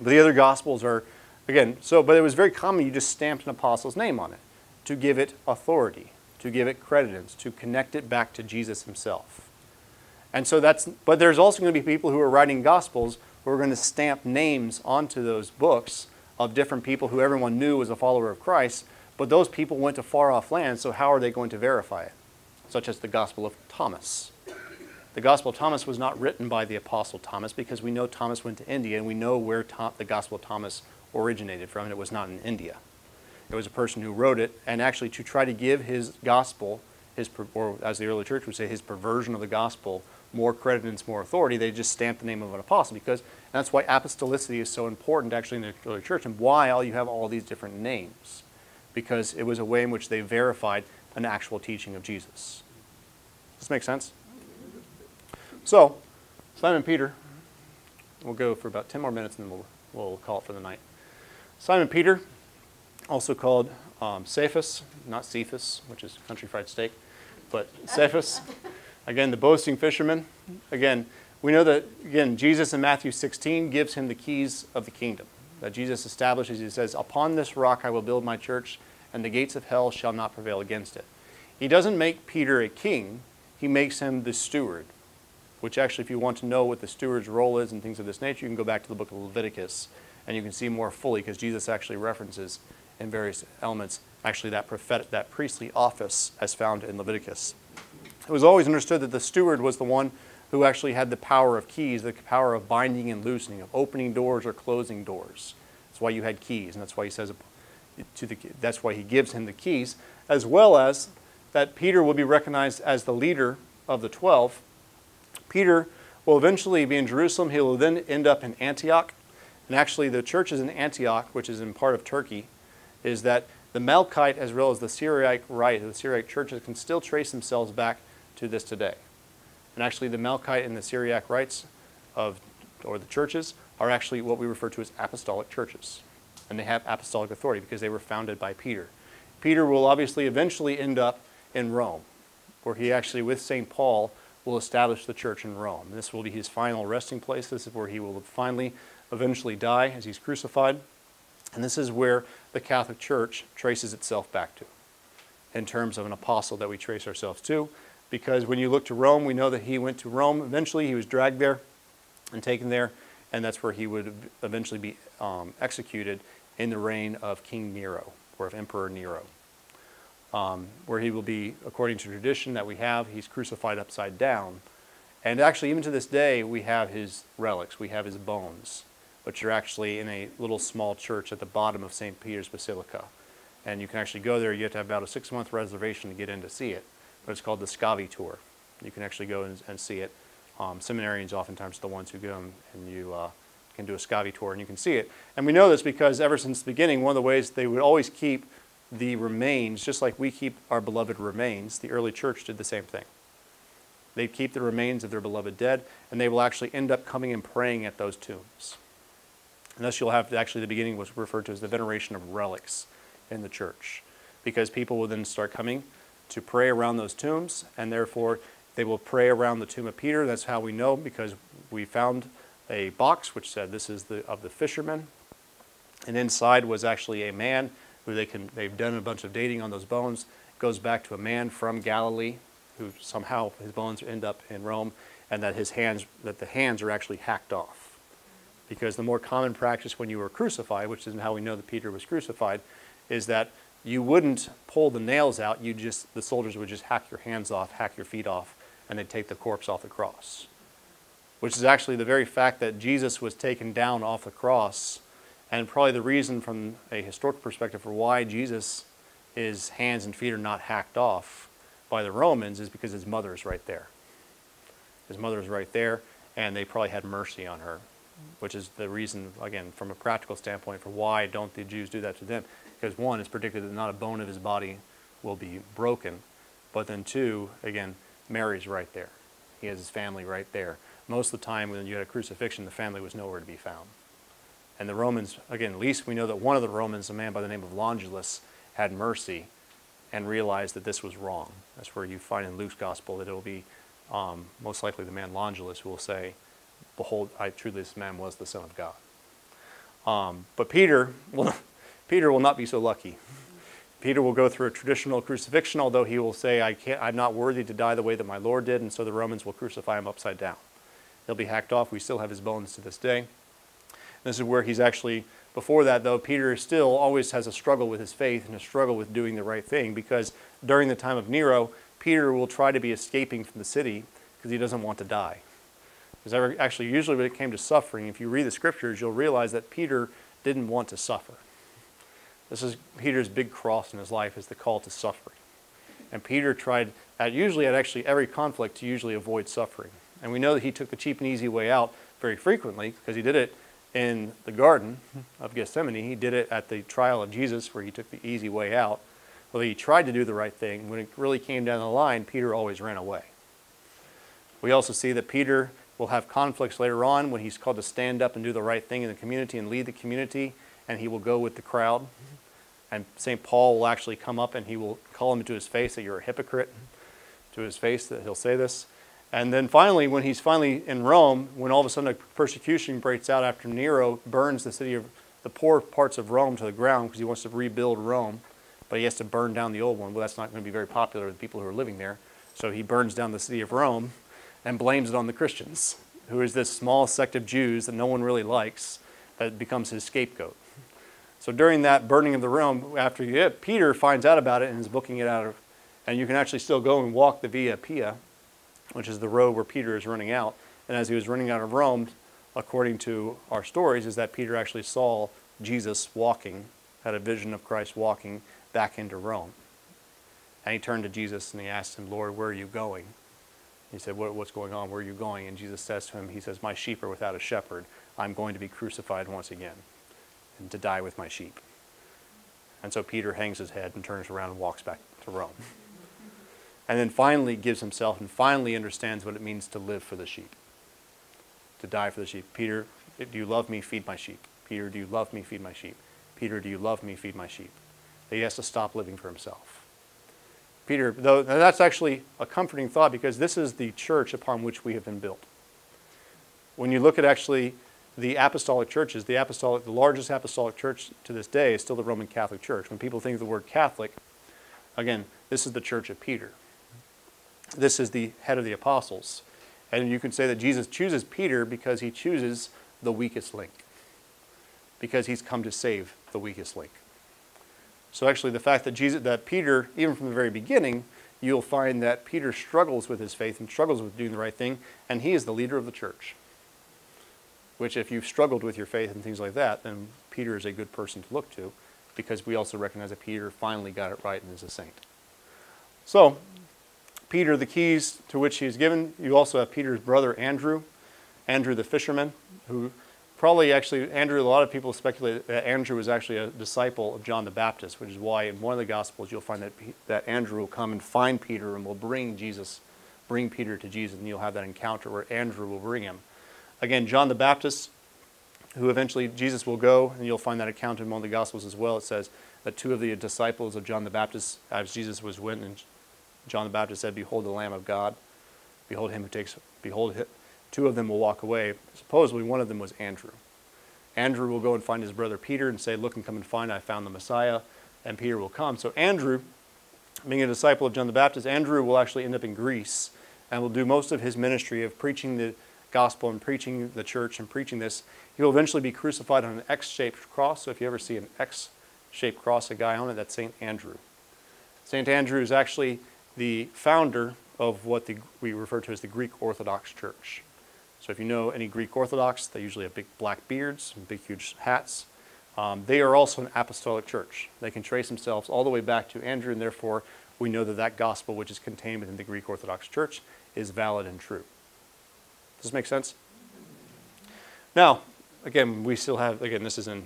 the other gospels are, again, so, but it was very common you just stamped an apostle's name on it to give it authority, to give it credence, to connect it back to Jesus himself. And so that's, but there's also going to be people who are writing gospels who are going to stamp names onto those books of different people who everyone knew was a follower of Christ, but those people went to far off lands, so how are they going to verify it? Such as the Gospel of Thomas. The Gospel of Thomas was not written by the Apostle Thomas because we know Thomas went to India and we know where the Gospel of Thomas originated from, and it was not in India. It was a person who wrote it, and actually to try to give his gospel, his, or as the early church would say, his perversion of the gospel, more credence, more authority, they just stamped the name of an apostle because that's why apostolicity is so important actually in the early church and why all you have all these different names. Because it was a way in which they verified an actual teaching of Jesus. Does this make sense? So, Simon Peter, we'll go for about 10 more minutes and then we'll, we'll call it for the night. Simon Peter, also called um, Cephas, not CFS, which is country fried steak, but Cephas. Again, the boasting fisherman. Again, we know that, again, Jesus in Matthew 16 gives him the keys of the kingdom. That Jesus establishes, he says, Upon this rock I will build my church, and the gates of hell shall not prevail against it. He doesn't make Peter a king, he makes him the steward which actually, if you want to know what the steward's role is and things of this nature, you can go back to the book of Leviticus and you can see more fully because Jesus actually references in various elements actually that prophetic, that priestly office as found in Leviticus. It was always understood that the steward was the one who actually had the power of keys, the power of binding and loosening, of opening doors or closing doors. That's why you had keys, and that's why he says to the, that's why he gives him the keys, as well as that Peter will be recognized as the leader of the twelve Peter will eventually be in Jerusalem. He will then end up in Antioch. And actually, the churches in Antioch, which is in part of Turkey, is that the Melkite as well as the Syriac rite, the Syriac churches can still trace themselves back to this today. And actually, the Melkite and the Syriac rites of, or the churches, are actually what we refer to as apostolic churches. And they have apostolic authority because they were founded by Peter. Peter will obviously eventually end up in Rome, where he actually, with St. Paul, will establish the church in Rome. This will be his final resting place. This is where he will finally, eventually die as he's crucified. And this is where the Catholic Church traces itself back to in terms of an apostle that we trace ourselves to. Because when you look to Rome, we know that he went to Rome. Eventually, he was dragged there and taken there, and that's where he would eventually be um, executed in the reign of King Nero, or of Emperor Nero um, where he will be, according to tradition that we have, he's crucified upside down. And actually, even to this day, we have his relics, we have his bones, which are actually in a little small church at the bottom of St. Peter's Basilica. And you can actually go there. You have to have about a six month reservation to get in to see it. But it's called the Scavi Tour. You can actually go and, and see it. Um, seminarians oftentimes are the ones who go and, you uh, can do a Scavi tour and you can see it. And we know this because ever since the beginning, one of the ways they would always keep the remains, just like we keep our beloved remains, the early church did the same thing. They'd keep the remains of their beloved dead, and they will actually end up coming and praying at those tombs. And thus, you'll have actually the beginning was referred to as the veneration of relics in the church, because people will then start coming to pray around those tombs, and therefore they will pray around the tomb of Peter. That's how we know, because we found a box which said this is the of the fishermen, and inside was actually a man who they can they've done a bunch of dating on those bones. It goes back to a man from Galilee who somehow his bones end up in Rome, and that his hands that the hands are actually hacked off. Because the more common practice when you were crucified, which is how we know that Peter was crucified, is that you wouldn't pull the nails out. You just the soldiers would just hack your hands off, hack your feet off, and they'd take the corpse off the cross. Which is actually the very fact that Jesus was taken down off the cross, and probably the reason from a historical perspective for why Jesus, his hands and feet are not hacked off by the Romans is because his mother is right there. His mother is right there, and they probably had mercy on her, which is the reason, again, from a practical standpoint, for why don't the Jews do that to them? Because one, it's predicted that not a bone of his body will be broken, but then two, again, Mary's right there. He has his family right there. Most of the time, when you had a crucifixion, the family was nowhere to be found. And the Romans, again, at least we know that one of the Romans, a man by the name of Longinus, had mercy and realized that this was wrong. That's where you find in Luke's gospel that it will be um, most likely the man Longinus who will say, Behold, I truly this man was the Son of God. Um, but Peter will, Peter will not be so lucky. Peter will go through a traditional crucifixion, although he will say, I can't, I'm not worthy to die the way that my Lord did, and so the Romans will crucify him upside down. He'll be hacked off. We still have his bones to this day. This is where he's actually, before that though, Peter still always has a struggle with his faith and a struggle with doing the right thing because during the time of Nero, Peter will try to be escaping from the city because he doesn't want to die. Because actually, usually when it came to suffering, if you read the scriptures, you'll realize that Peter didn't want to suffer. This is Peter's big cross in his life is the call to suffering. And Peter tried, at usually at actually every conflict, to usually avoid suffering. And we know that he took the cheap and easy way out very frequently because he did it in the Garden of Gethsemane. He did it at the trial of Jesus where he took the easy way out. Well, he tried to do the right thing. When it really came down the line, Peter always ran away. We also see that Peter will have conflicts later on when he's called to stand up and do the right thing in the community and lead the community, and he will go with the crowd. And St. Paul will actually come up and he will call him to his face that you're a hypocrite. To his face, that he'll say this. And then finally, when he's finally in Rome, when all of a sudden a persecution breaks out after Nero burns the city of the poor parts of Rome to the ground because he wants to rebuild Rome, but he has to burn down the old one. Well, that's not going to be very popular with the people who are living there. So he burns down the city of Rome and blames it on the Christians, who is this small sect of Jews that no one really likes, that becomes his scapegoat. So during that burning of the Rome, after it, Peter finds out about it and is booking it out of, and you can actually still go and walk the Via Appia, which is the road where Peter is running out. And as he was running out of Rome, according to our stories, is that Peter actually saw Jesus walking, had a vision of Christ walking back into Rome. And he turned to Jesus and he asked him, Lord, where are you going? He said, what, What's going on? Where are you going? And Jesus says to him, He says, My sheep are without a shepherd. I'm going to be crucified once again and to die with my sheep. And so Peter hangs his head and turns around and walks back to Rome. And then finally gives himself and finally understands what it means to live for the sheep, to die for the sheep. Peter, do you love me? Feed my sheep. Peter, do you love me? Feed my sheep. Peter, do you love me? Feed my sheep. That he has to stop living for himself. Peter, though, that's actually a comforting thought because this is the church upon which we have been built. When you look at actually the apostolic churches, the apostolic, the largest apostolic church to this day is still the Roman Catholic Church. When people think of the word Catholic, again, this is the church of Peter. This is the head of the apostles. And you can say that Jesus chooses Peter because he chooses the weakest link. Because he's come to save the weakest link. So actually the fact that Jesus that Peter, even from the very beginning, you'll find that Peter struggles with his faith and struggles with doing the right thing, and he is the leader of the church which if you've struggled with your faith and things like that, then Peter is a good person to look to because we also recognize that Peter finally got it right and is a saint. So, Peter, the keys to which he is given, you also have Peter's brother Andrew, Andrew the fisherman, who probably actually, Andrew, a lot of people speculate that Andrew was actually a disciple of John the Baptist, which is why in one of the Gospels you'll find that, that Andrew will come and find Peter and will bring Jesus, bring Peter to Jesus, and you'll have that encounter where Andrew will bring him. Again, John the Baptist, who eventually Jesus will go, and you'll find that account in one of the Gospels as well. It says that two of the disciples of John the Baptist, as Jesus was went, and John the Baptist said, Behold the Lamb of God. Behold him who takes, behold, him. two of them will walk away. Supposedly one of them was Andrew. Andrew will go and find his brother Peter and say, Look and come and find, I found the Messiah. And Peter will come. So Andrew, being a disciple of John the Baptist, Andrew will actually end up in Greece and will do most of his ministry of preaching the gospel and preaching the church and preaching this. He will eventually be crucified on an X shaped cross. So if you ever see an X shaped cross, a guy on it, that's St. Andrew. St. Andrew is actually the founder of what the, we refer to as the Greek Orthodox Church. So if you know any Greek Orthodox, they usually have big black beards and big, huge hats. Um, they are also an apostolic church. They can trace themselves all the way back to Andrew, and therefore we know that that gospel which is contained within the Greek Orthodox Church is valid and true. Does this make sense? Now, again, we still have, again, this is in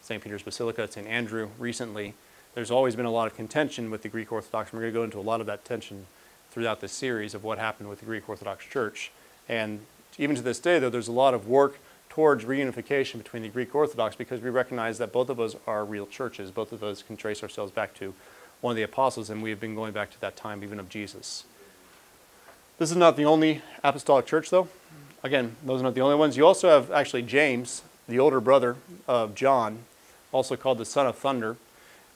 St. Peter's Basilica, St. Andrew recently. There's always been a lot of contention with the Greek Orthodox, we're going to go into a lot of that tension throughout this series of what happened with the Greek Orthodox Church. And even to this day, though, there's a lot of work towards reunification between the Greek Orthodox because we recognize that both of those are real churches. Both of those can trace ourselves back to one of the apostles, and we have been going back to that time even of Jesus. This is not the only apostolic church, though. Again, those are not the only ones. You also have actually James, the older brother of John, also called the son of thunder.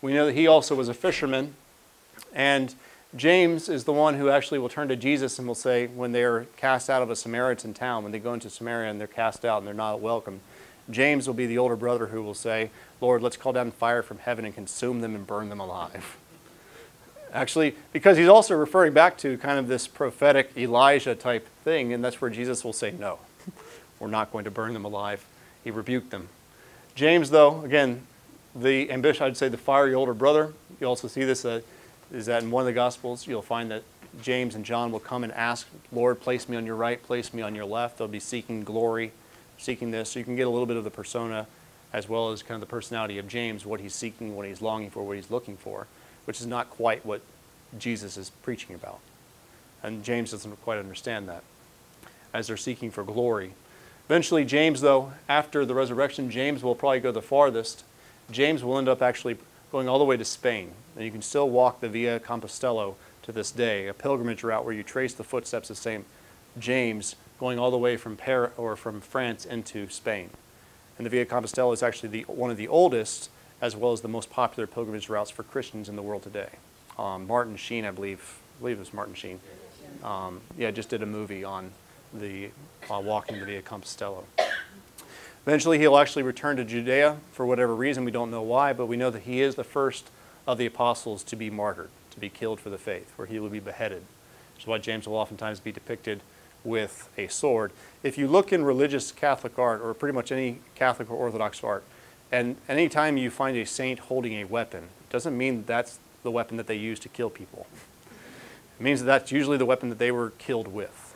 We know that he also was a fisherman, and James is the one who actually will turn to Jesus and will say, when they are cast out of a Samaritan town, when they go into Samaria and they're cast out and they're not welcome, James will be the older brother who will say, Lord, let's call down fire from heaven and consume them and burn them alive. Actually, because he's also referring back to kind of this prophetic Elijah type thing, and that's where Jesus will say, No, we're not going to burn them alive. He rebuked them. James, though, again, the ambition, I'd say the fiery older brother, you also see this. Uh, is that in one of the Gospels, you'll find that James and John will come and ask, Lord, place me on your right, place me on your left. They'll be seeking glory, seeking this. So you can get a little bit of the persona as well as kind of the personality of James, what he's seeking, what he's longing for, what he's looking for, which is not quite what Jesus is preaching about. And James doesn't quite understand that as they're seeking for glory. Eventually, James, though, after the resurrection, James will probably go the farthest. James will end up actually going all the way to Spain. And you can still walk the Via Compostela to this day, a pilgrimage route where you trace the footsteps of St. James going all the way from Paris or from France into Spain. And the Via Compostela is actually the, one of the oldest as well as the most popular pilgrimage routes for Christians in the world today. Um, Martin Sheen, I believe, I believe it was Martin Sheen. Um, yeah, just did a movie on the uh, walking the Via Compostela. Eventually, he'll actually return to Judea for whatever reason. We don't know why, but we know that he is the first of the apostles to be martyred, to be killed for the faith, where he will be beheaded. Which is why James will oftentimes be depicted with a sword. If you look in religious Catholic art, or pretty much any Catholic or Orthodox art, and anytime you find a saint holding a weapon, it doesn't mean that's the weapon that they use to kill people. It means that that's usually the weapon that they were killed with.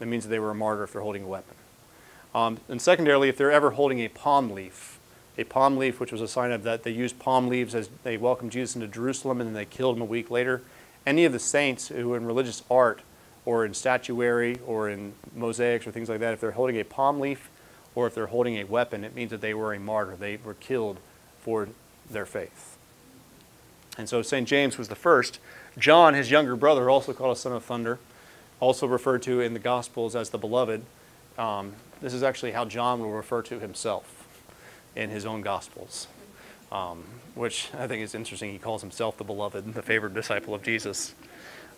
It means that they were a martyr if they're holding a weapon. Um, and secondarily, if they're ever holding a palm leaf, a palm leaf, which was a sign of that they used palm leaves as they welcomed Jesus into Jerusalem and then they killed him a week later. Any of the saints who in religious art or in statuary or in mosaics or things like that, if they're holding a palm leaf or if they're holding a weapon, it means that they were a martyr. They were killed for their faith. And so St. James was the first. John, his younger brother, also called a son of thunder, also referred to in the Gospels as the beloved. Um, this is actually how John will refer to himself in his own Gospels, um, which I think is interesting. He calls himself the beloved, the favored disciple of Jesus.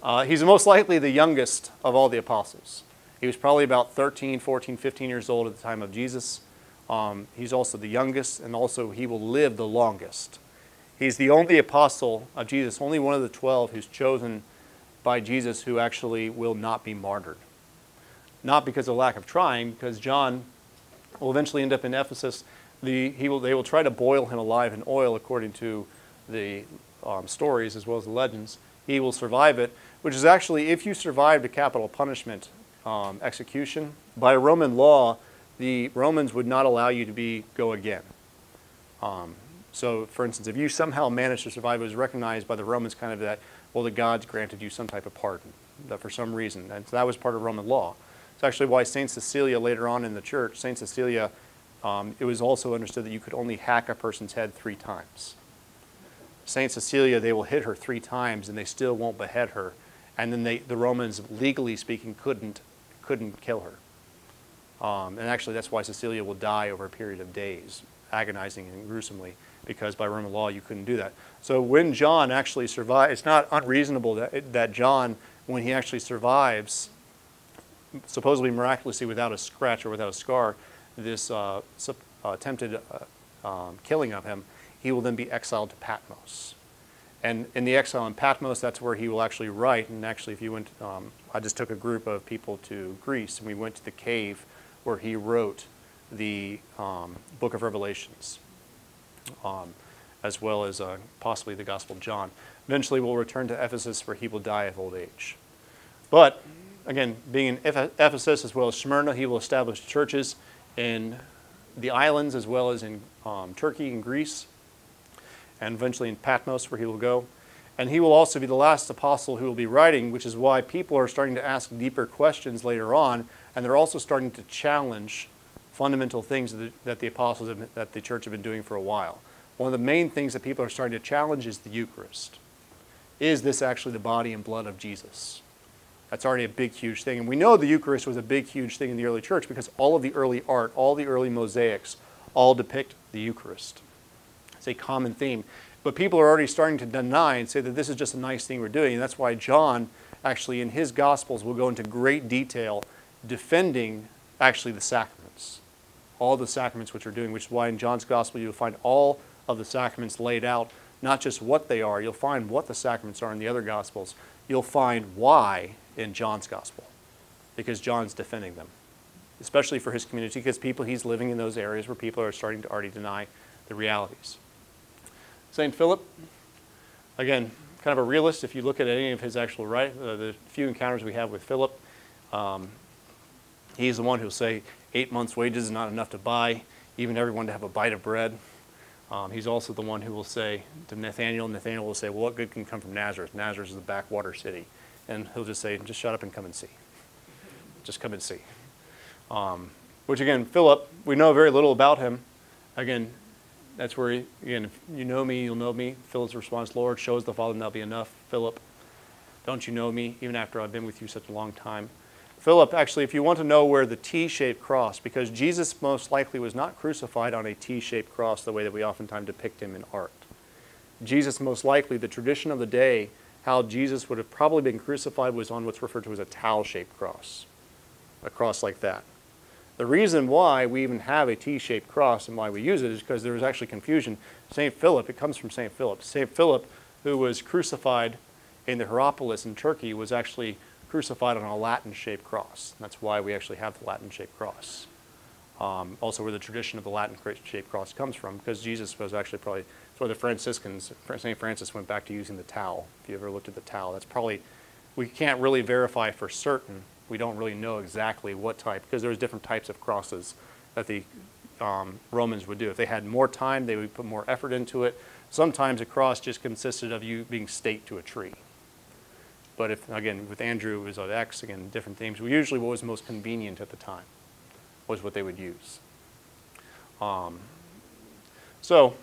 Uh, he's most likely the youngest of all the apostles. He was probably about 13, 14, 15 years old at the time of Jesus. Um, he's also the youngest, and also he will live the longest. He's the only apostle of Jesus, only one of the 12 who's chosen by Jesus who actually will not be martyred not because of lack of trying, because John will eventually end up in Ephesus the, he will, they will try to boil him alive in oil according to the um, stories as well as the legends. He will survive it, which is actually, if you survived a capital punishment um, execution, by Roman law, the Romans would not allow you to be go again. Um, so, for instance, if you somehow managed to survive, it was recognized by the Romans kind of that, well, the gods granted you some type of pardon, that for some reason. And so that was part of Roman law. It's actually why St. Cecilia later on in the church, St. Cecilia, um, it was also understood that you could only hack a person's head three times. St. Cecilia, they will hit her three times and they still won't behead her. And then they, the Romans, legally speaking, couldn't, couldn't kill her. Um, and actually, that's why Cecilia will die over a period of days, agonizing and gruesomely, because by Roman law you couldn't do that. So when John actually survives, it's not unreasonable that, that John, when he actually survives, supposedly miraculously without a scratch or without a scar, this uh, uh, attempted uh, um, killing of him, he will then be exiled to Patmos. And in the exile in Patmos, that's where he will actually write. And actually, if you went, um, I just took a group of people to Greece, and we went to the cave where he wrote the um, book of Revelations, um, as well as uh, possibly the Gospel of John. Eventually, we'll return to Ephesus, where he will die of old age. But again, being in Eph- Ephesus as well as Smyrna, he will establish churches in the islands as well as in um, Turkey and Greece and eventually in Patmos, where he will go. And he will also be the last apostle who will be writing, which is why people are starting to ask deeper questions later on, and they're also starting to challenge fundamental things that, that the apostles have, that the church have been doing for a while. One of the main things that people are starting to challenge is the Eucharist. Is this actually the body and blood of Jesus? That's already a big, huge thing. And we know the Eucharist was a big, huge thing in the early church because all of the early art, all the early mosaics, all depict the Eucharist. It's a common theme. But people are already starting to deny and say that this is just a nice thing we're doing. And that's why John, actually, in his Gospels, will go into great detail defending actually the sacraments. All the sacraments which are doing, which is why in John's Gospel you'll find all of the sacraments laid out, not just what they are, you'll find what the sacraments are in the other Gospels. You'll find why in John's Gospel, because John's defending them, especially for his community, because people he's living in those areas where people are starting to already deny the realities. St. Philip, again, kind of a realist. If you look at any of his actual right, uh, the few encounters we have with Philip, um, he's the one who'll say eight months' wages is not enough to buy even everyone to have a bite of bread. Um, he's also the one who will say to Nathaniel, Nathaniel will say, Well, what good can come from Nazareth? Nazareth is a backwater city. And he'll just say, Just shut up and come and see. Just come and see. Um, which, again, Philip, we know very little about him. Again, that's where, he, again, if you know me, you'll know me. Philip's response, Lord, shows the Father, and that'll be enough. Philip, don't you know me, even after I've been with you such a long time? Philip, actually, if you want to know where the T shaped cross, because Jesus most likely was not crucified on a T shaped cross the way that we oftentimes depict him in art. Jesus, most likely, the tradition of the day, how Jesus would have probably been crucified was on what's referred to as a tau shaped cross, a cross like that. The reason why we even have a T-shaped cross and why we use it is because there was actually confusion. St. Philip, it comes from St. Philip. St. Philip, who was crucified in the Hierapolis in Turkey, was actually crucified on a Latin-shaped cross. That's why we actually have the Latin-shaped cross. Um, also where the tradition of the Latin-shaped cross comes from, because Jesus was actually probably, that's why the Franciscans, St. Francis went back to using the tau. If you ever looked at the tau, that's probably, we can't really verify for certain we don't really know exactly what type, because there's different types of crosses that the um, Romans would do. If they had more time, they would put more effort into it. Sometimes a cross just consisted of you being staked to a tree. But if, again, with Andrew, it was an X, again, different themes. Usually what was most convenient at the time was what they would use. Um, so,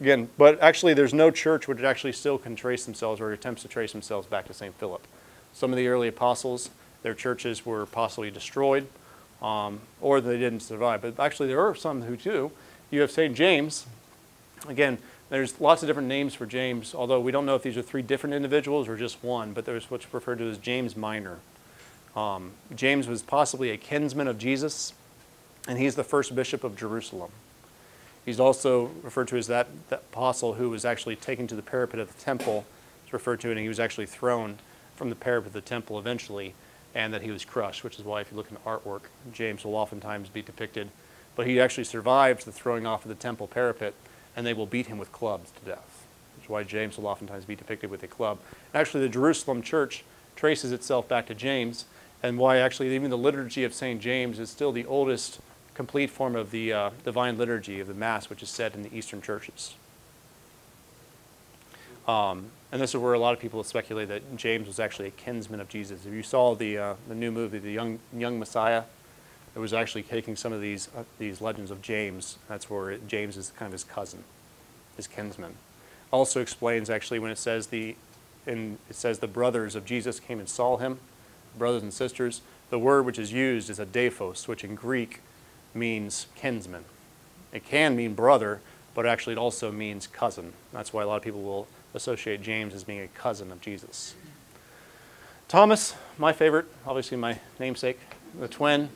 again, but actually there's no church which actually still can trace themselves or attempts to trace themselves back to St. Philip. Some of the early apostles, their churches were possibly destroyed um, or they didn't survive. But actually, there are some who do. You have St. James. Again, there's lots of different names for James, although we don't know if these are three different individuals or just one, but there's what's referred to as James Minor. Um, James was possibly a kinsman of Jesus, and he's the first bishop of Jerusalem. He's also referred to as that, that apostle who was actually taken to the parapet of the temple. It's referred to, and he was actually thrown from the parapet of the temple eventually and that he was crushed, which is why if you look in artwork, James will oftentimes be depicted but he actually survives the throwing off of the temple parapet, and they will beat him with clubs to death. Which is why James will oftentimes be depicted with a club. Actually, the Jerusalem church traces itself back to James, and why actually even the liturgy of St. James is still the oldest complete form of the uh, divine liturgy of the Mass, which is said in the Eastern churches. Um, and this is where a lot of people speculate that James was actually a kinsman of Jesus. If you saw the, uh, the new movie, The Young, Young Messiah, it was actually taking some of these, uh, these legends of James. That's where it, James is kind of his cousin, his kinsman. Also explains actually when it says the, in, it says the brothers of Jesus came and saw him, brothers and sisters. The word which is used is adelphos, which in Greek means kinsman. It can mean brother, but actually it also means cousin. That's why a lot of people will associate James as being a cousin of Jesus. Thomas, my favorite, obviously my namesake, the twin,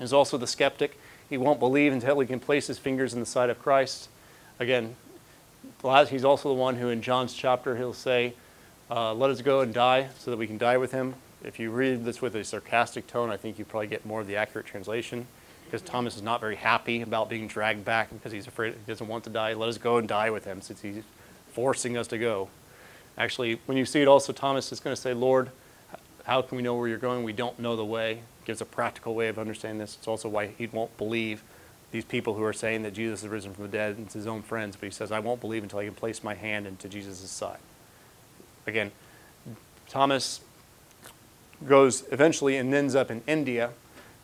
is also the skeptic. He won't believe until he can place his fingers in the side of Christ. Again, he's also the one who in John's chapter he'll say, uh, Let us go and die so that we can die with him. If you read this with a sarcastic tone, I think you probably get more of the accurate translation because Thomas is not very happy about being dragged back because he's afraid he doesn't want to die. Let us go and die with him since he's forcing us to go. Actually, when you see it also, Thomas is going to say, Lord, how can we know where you're going? We don't know the way. Gives a practical way of understanding this. It's also why he won't believe these people who are saying that Jesus is risen from the dead. and It's his own friends, but he says, I won't believe until I can place my hand into Jesus' side. Again, Thomas goes eventually and ends up in India,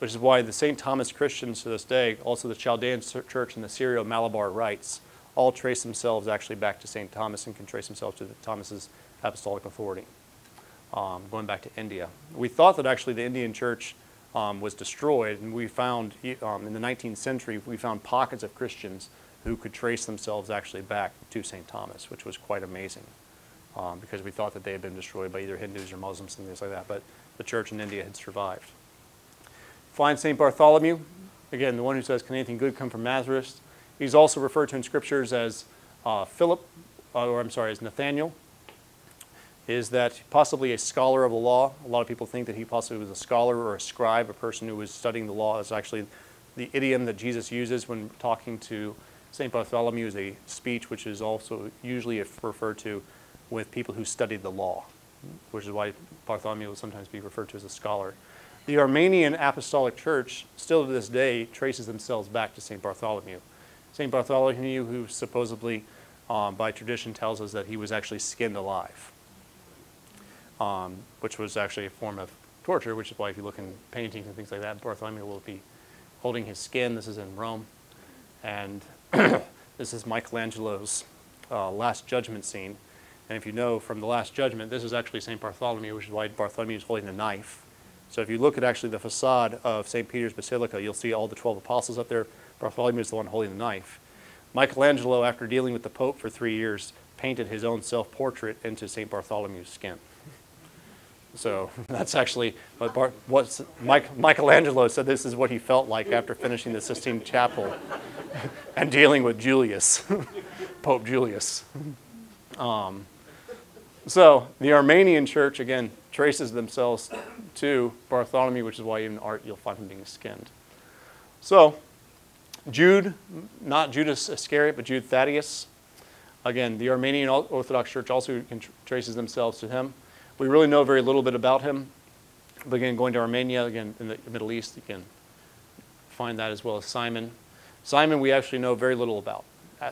which is why the St. Thomas Christians to this day, also the Chaldean church and the Syro Malabar rites, all trace themselves actually back to St. Thomas and can trace themselves to the, Thomas's apostolic authority, um, going back to India. We thought that actually the Indian church um, was destroyed, and we found um, in the 19th century, we found pockets of Christians who could trace themselves actually back to St. Thomas, which was quite amazing um, because we thought that they had been destroyed by either Hindus or Muslims and things like that, but the church in India had survived. Find St. Bartholomew, again, the one who says, Can anything good come from Nazareth? He's also referred to in scriptures as uh, Philip, uh, or I'm sorry, as Nathaniel. Is that possibly a scholar of the law? A lot of people think that he possibly was a scholar or a scribe, a person who was studying the law. It's actually the idiom that Jesus uses when talking to St. Bartholomew is a speech which is also usually referred to with people who studied the law, which is why Bartholomew will sometimes be referred to as a scholar. The Armenian Apostolic Church, still to this day, traces themselves back to St. Bartholomew. St. Bartholomew, who supposedly, um, by tradition, tells us that he was actually skinned alive, um, which was actually a form of torture, which is why if you look in paintings and things like that, Bartholomew will be holding his skin. This is in Rome. And this is Michelangelo's uh, Last Judgment scene. And if you know from the Last Judgment, this is actually St. Bartholomew, which is why Bartholomew is holding a knife. So if you look at actually the facade of St. Peter's Basilica, you'll see all the 12 apostles up there. Bartholomew is the one holding the knife. Michelangelo, after dealing with the Pope for three years, painted his own self-portrait into St. Bartholomew's skin. So that's actually what, Bar, Mike, Michelangelo said this is what he felt like after finishing the Sistine Chapel and dealing with Julius, Pope Julius. Um, so the Armenian church, again, traces themselves to Bartholomew, which is why even art you'll find him being skinned. So Jude, not Judas Iscariot, but Jude Thaddeus. Again, the Armenian Orthodox Church also traces themselves to him. We really know very little bit about him. But again, going to Armenia, again, in the Middle East, you can find that as well as Simon. Simon, we actually know very little about.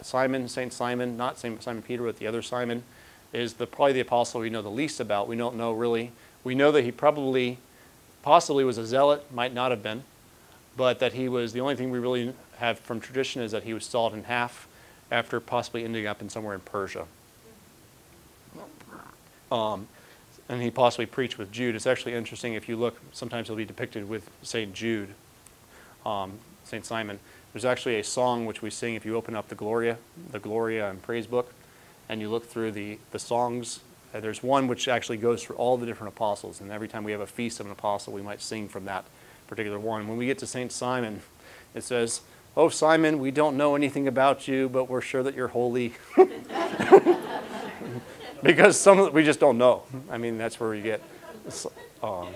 Simon, St. Simon, not St. Simon Peter, but the other Simon, is the, probably the apostle we know the least about. We don't know really. We know that he probably, possibly was a zealot, might not have been, but that he was, the only thing we really have from tradition is that he was sawed in half after possibly ending up in somewhere in Persia. Um, and he possibly preached with Jude. It's actually interesting if you look, sometimes he'll be depicted with St. Jude, um, St. Simon. There's actually a song which we sing if you open up the Gloria, the Gloria and Praise book, and you look through the, the songs. There's one which actually goes through all the different apostles, and every time we have a feast of an apostle, we might sing from that particular one. When we get to St. Simon, it says, Oh, Simon, we don't know anything about you, but we're sure that you're holy. because some we just don't know. I mean, that's where you get. Um,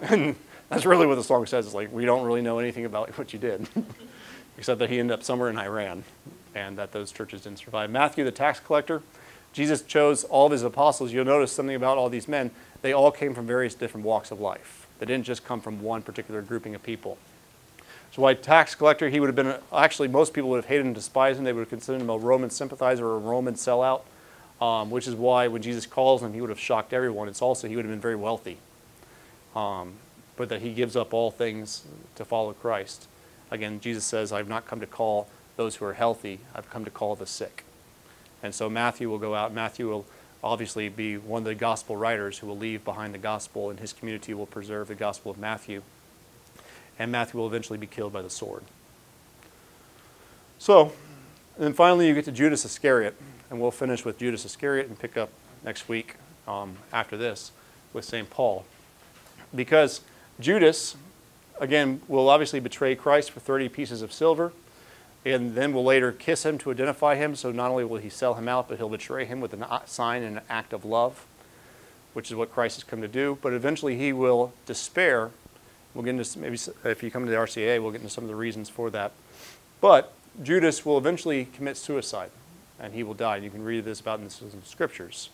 and that's really what the song says. It's like we don't really know anything about what you did. except that he ended up somewhere in Iran and that those churches didn't survive. Matthew, the tax collector, Jesus chose all of his apostles. You'll notice something about all these men. They all came from various different walks of life. They didn't just come from one particular grouping of people. So, why tax collector? He would have been actually most people would have hated and despised him. They would have considered him a Roman sympathizer or a Roman sellout, um, which is why when Jesus calls him, he would have shocked everyone. It's also he would have been very wealthy, um, but that he gives up all things to follow Christ. Again, Jesus says, "I've not come to call those who are healthy. I've come to call the sick." And so Matthew will go out. Matthew will obviously be one of the gospel writers who will leave behind the gospel, and his community will preserve the gospel of Matthew and Matthew will eventually be killed by the sword. So, and then finally you get to Judas Iscariot, and we'll finish with Judas Iscariot and pick up next week um, after this with St. Paul. Because Judas, again, will obviously betray Christ for 30 pieces of silver, and then will later kiss him to identify him. So not only will he sell him out, but he'll betray him with a sign and an act of love, which is what Christ has come to do. But eventually he will despair We'll get into maybe if you come to the RCIA, we'll get into some of the reasons for that. But Judas will eventually commit suicide, and he will die. You can read this about in the scriptures.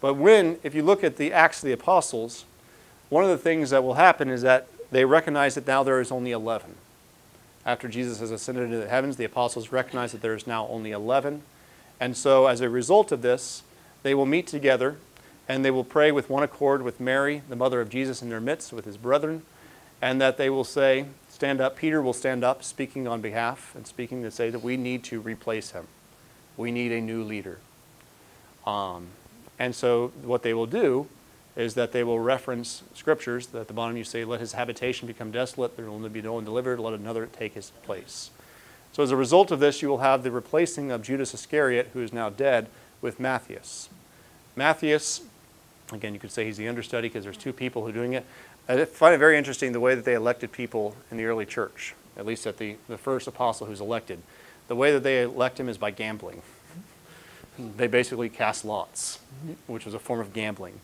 But when, if you look at the Acts of the Apostles, one of the things that will happen is that they recognize that now there is only 11. After Jesus has ascended into the heavens, the apostles recognize that there is now only 11. And so, as a result of this, they will meet together and they will pray with one accord with Mary, the mother of Jesus, in their midst, with his brethren and that they will say, stand up. Peter will stand up, speaking on behalf and speaking to say that we need to replace him. We need a new leader. Um, and so, what they will do is that they will reference scriptures that at the bottom you say, Let his habitation become desolate, there will be no one delivered, let another take his place. So, as a result of this, you will have the replacing of Judas Iscariot, who is now dead, with Matthias. Matthias, again, you could say he's the understudy because there's two people who are doing it. I find it very interesting the way that they elected people in the early church, at least at the, the first apostle who's elected. The way that they elect him is by gambling. They basically cast lots, which was a form of gambling,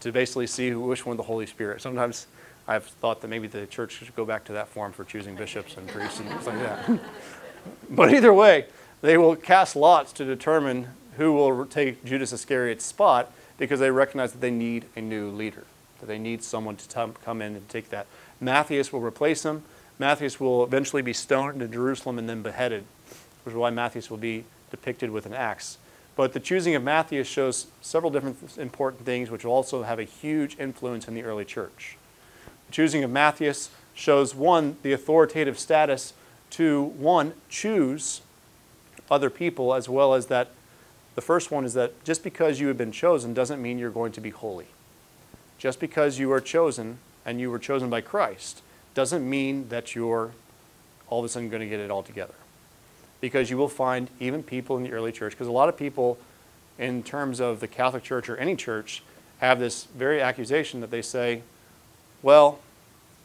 to basically see who, which one the Holy Spirit. Sometimes I've thought that maybe the church should go back to that form for choosing bishops and priests and things like that. but either way, they will cast lots to determine who will take Judas Iscariot's spot because they recognize that they need a new leader that they need someone to come in and take that. Matthias will replace him. Matthias will eventually be stoned in Jerusalem and then beheaded, which is why Matthias will be depicted with an axe. But the choosing of Matthias shows several different important things which will also have a huge influence in the early church. The choosing of Matthias shows one, the authoritative status, to one, choose other people, as well as that the first one is that just because you have been chosen doesn't mean you're going to be holy. Just because you are chosen and you were chosen by Christ doesn't mean that you're all of a sudden going to get it all together. Because you will find even people in the early church, because a lot of people, in terms of the Catholic Church or any church, have this very accusation that they say, well,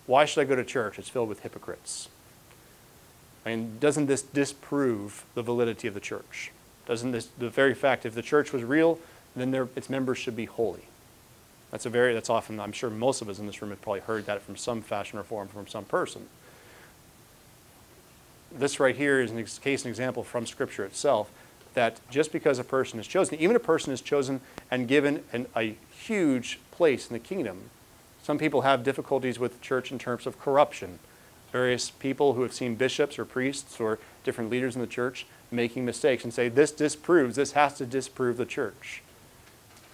why should I go to church? It's filled with hypocrites. I mean, doesn't this disprove the validity of the church? Doesn't this, the very fact, if the church was real, then its members should be holy. That's a very, that's often, I'm sure most of us in this room have probably heard that from some fashion or form from some person. This right here is a case and example from Scripture itself that just because a person is chosen, even a person is chosen and given an, a huge place in the kingdom, some people have difficulties with the church in terms of corruption. Various people who have seen bishops or priests or different leaders in the church making mistakes and say, this disproves, this has to disprove the church.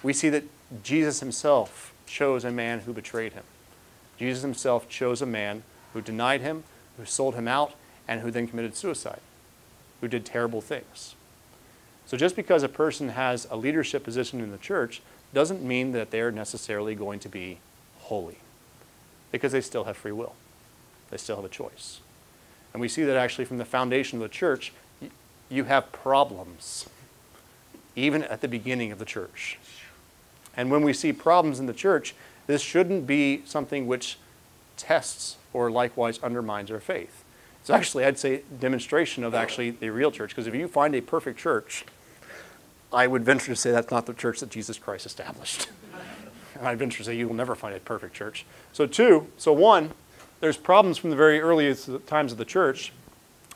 We see that Jesus himself chose a man who betrayed him. Jesus himself chose a man who denied him, who sold him out, and who then committed suicide, who did terrible things. So just because a person has a leadership position in the church doesn't mean that they're necessarily going to be holy, because they still have free will. They still have a choice. And we see that actually from the foundation of the church, you have problems, even at the beginning of the church. And when we see problems in the church, this shouldn't be something which tests or likewise undermines our faith. It's actually, I'd say, demonstration of actually the real church. Because if you find a perfect church, I would venture to say that's not the church that Jesus Christ established. and I'd venture to say you will never find a perfect church. So two, so one, there's problems from the very earliest times of the church,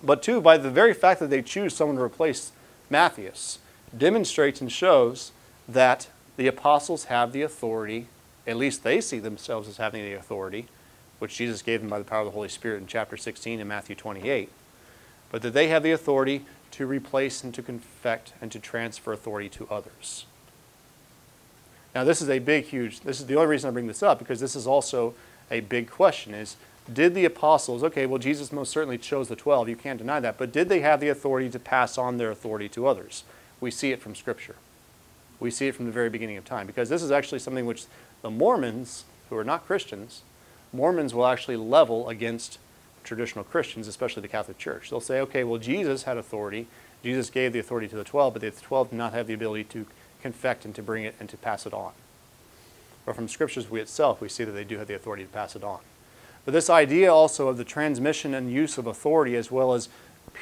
But two, by the very fact that they choose someone to replace Matthias, demonstrates and shows that the apostles have the authority, at least they see themselves as having the authority, which Jesus gave them by the power of the Holy Spirit in chapter 16 and Matthew 28, but that they have the authority to replace and to confect and to transfer authority to others. Now, this is a big, huge, this is the only reason I bring this up because this is also a big question is, did the apostles, okay, well, Jesus most certainly chose the 12, you can't deny that, but did they have the authority to pass on their authority to others? We see it from Scripture. We see it from the very beginning of time because this is actually something which the Mormons, who are not Christians, Mormons will actually level against traditional Christians, especially the Catholic Church. They'll say, okay, well, Jesus had authority. Jesus gave the authority to the 12, but the 12 did not have the ability to confect and to bring it and to pass it on. But from Scriptures we itself, we see that they do have the authority to pass it on. But this idea also of the transmission and use of authority, as well as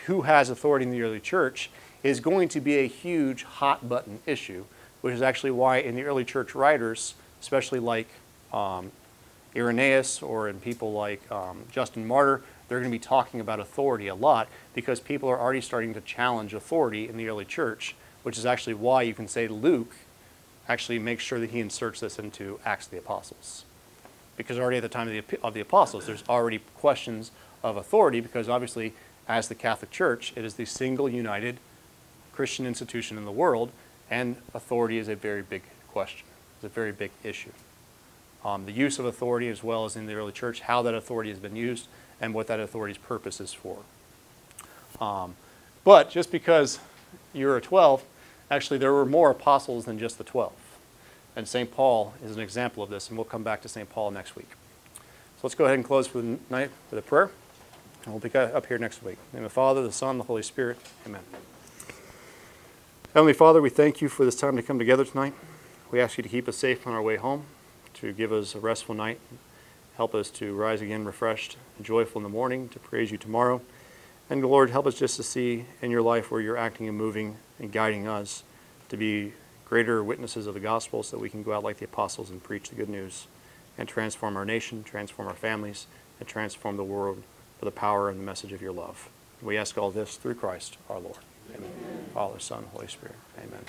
who has authority in the early church, is going to be a huge hot button issue, which is actually why in the early church writers, especially like um, Irenaeus or in people like um, Justin Martyr, they're going to be talking about authority a lot because people are already starting to challenge authority in the early church, which is actually why you can say Luke actually makes sure that he inserts this into Acts of the Apostles. Because already at the time of the, of the apostles, there's already questions of authority because obviously, as the Catholic Church, it is the single united Christian institution in the world, and authority is a very big question. It's a very big issue. Um, the use of authority, as well as in the early church, how that authority has been used, and what that authority's purpose is for. Um, but just because you're a 12, actually, there were more apostles than just the 12. And St. Paul is an example of this, and we'll come back to St. Paul next week. So let's go ahead and close for the night with a prayer, and we'll be up here next week. In the Father, the Son, the Holy Spirit. Amen. Heavenly Father, we thank you for this time to come together tonight. We ask you to keep us safe on our way home, to give us a restful night, help us to rise again refreshed and joyful in the morning, to praise you tomorrow. And Lord, help us just to see in your life where you're acting and moving and guiding us to be greater witnesses of the gospel so that we can go out like the apostles and preach the good news and transform our nation, transform our families, and transform the world for the power and the message of your love. We ask all this through Christ our Lord. Amen. Father, Son, Holy Spirit. Amen.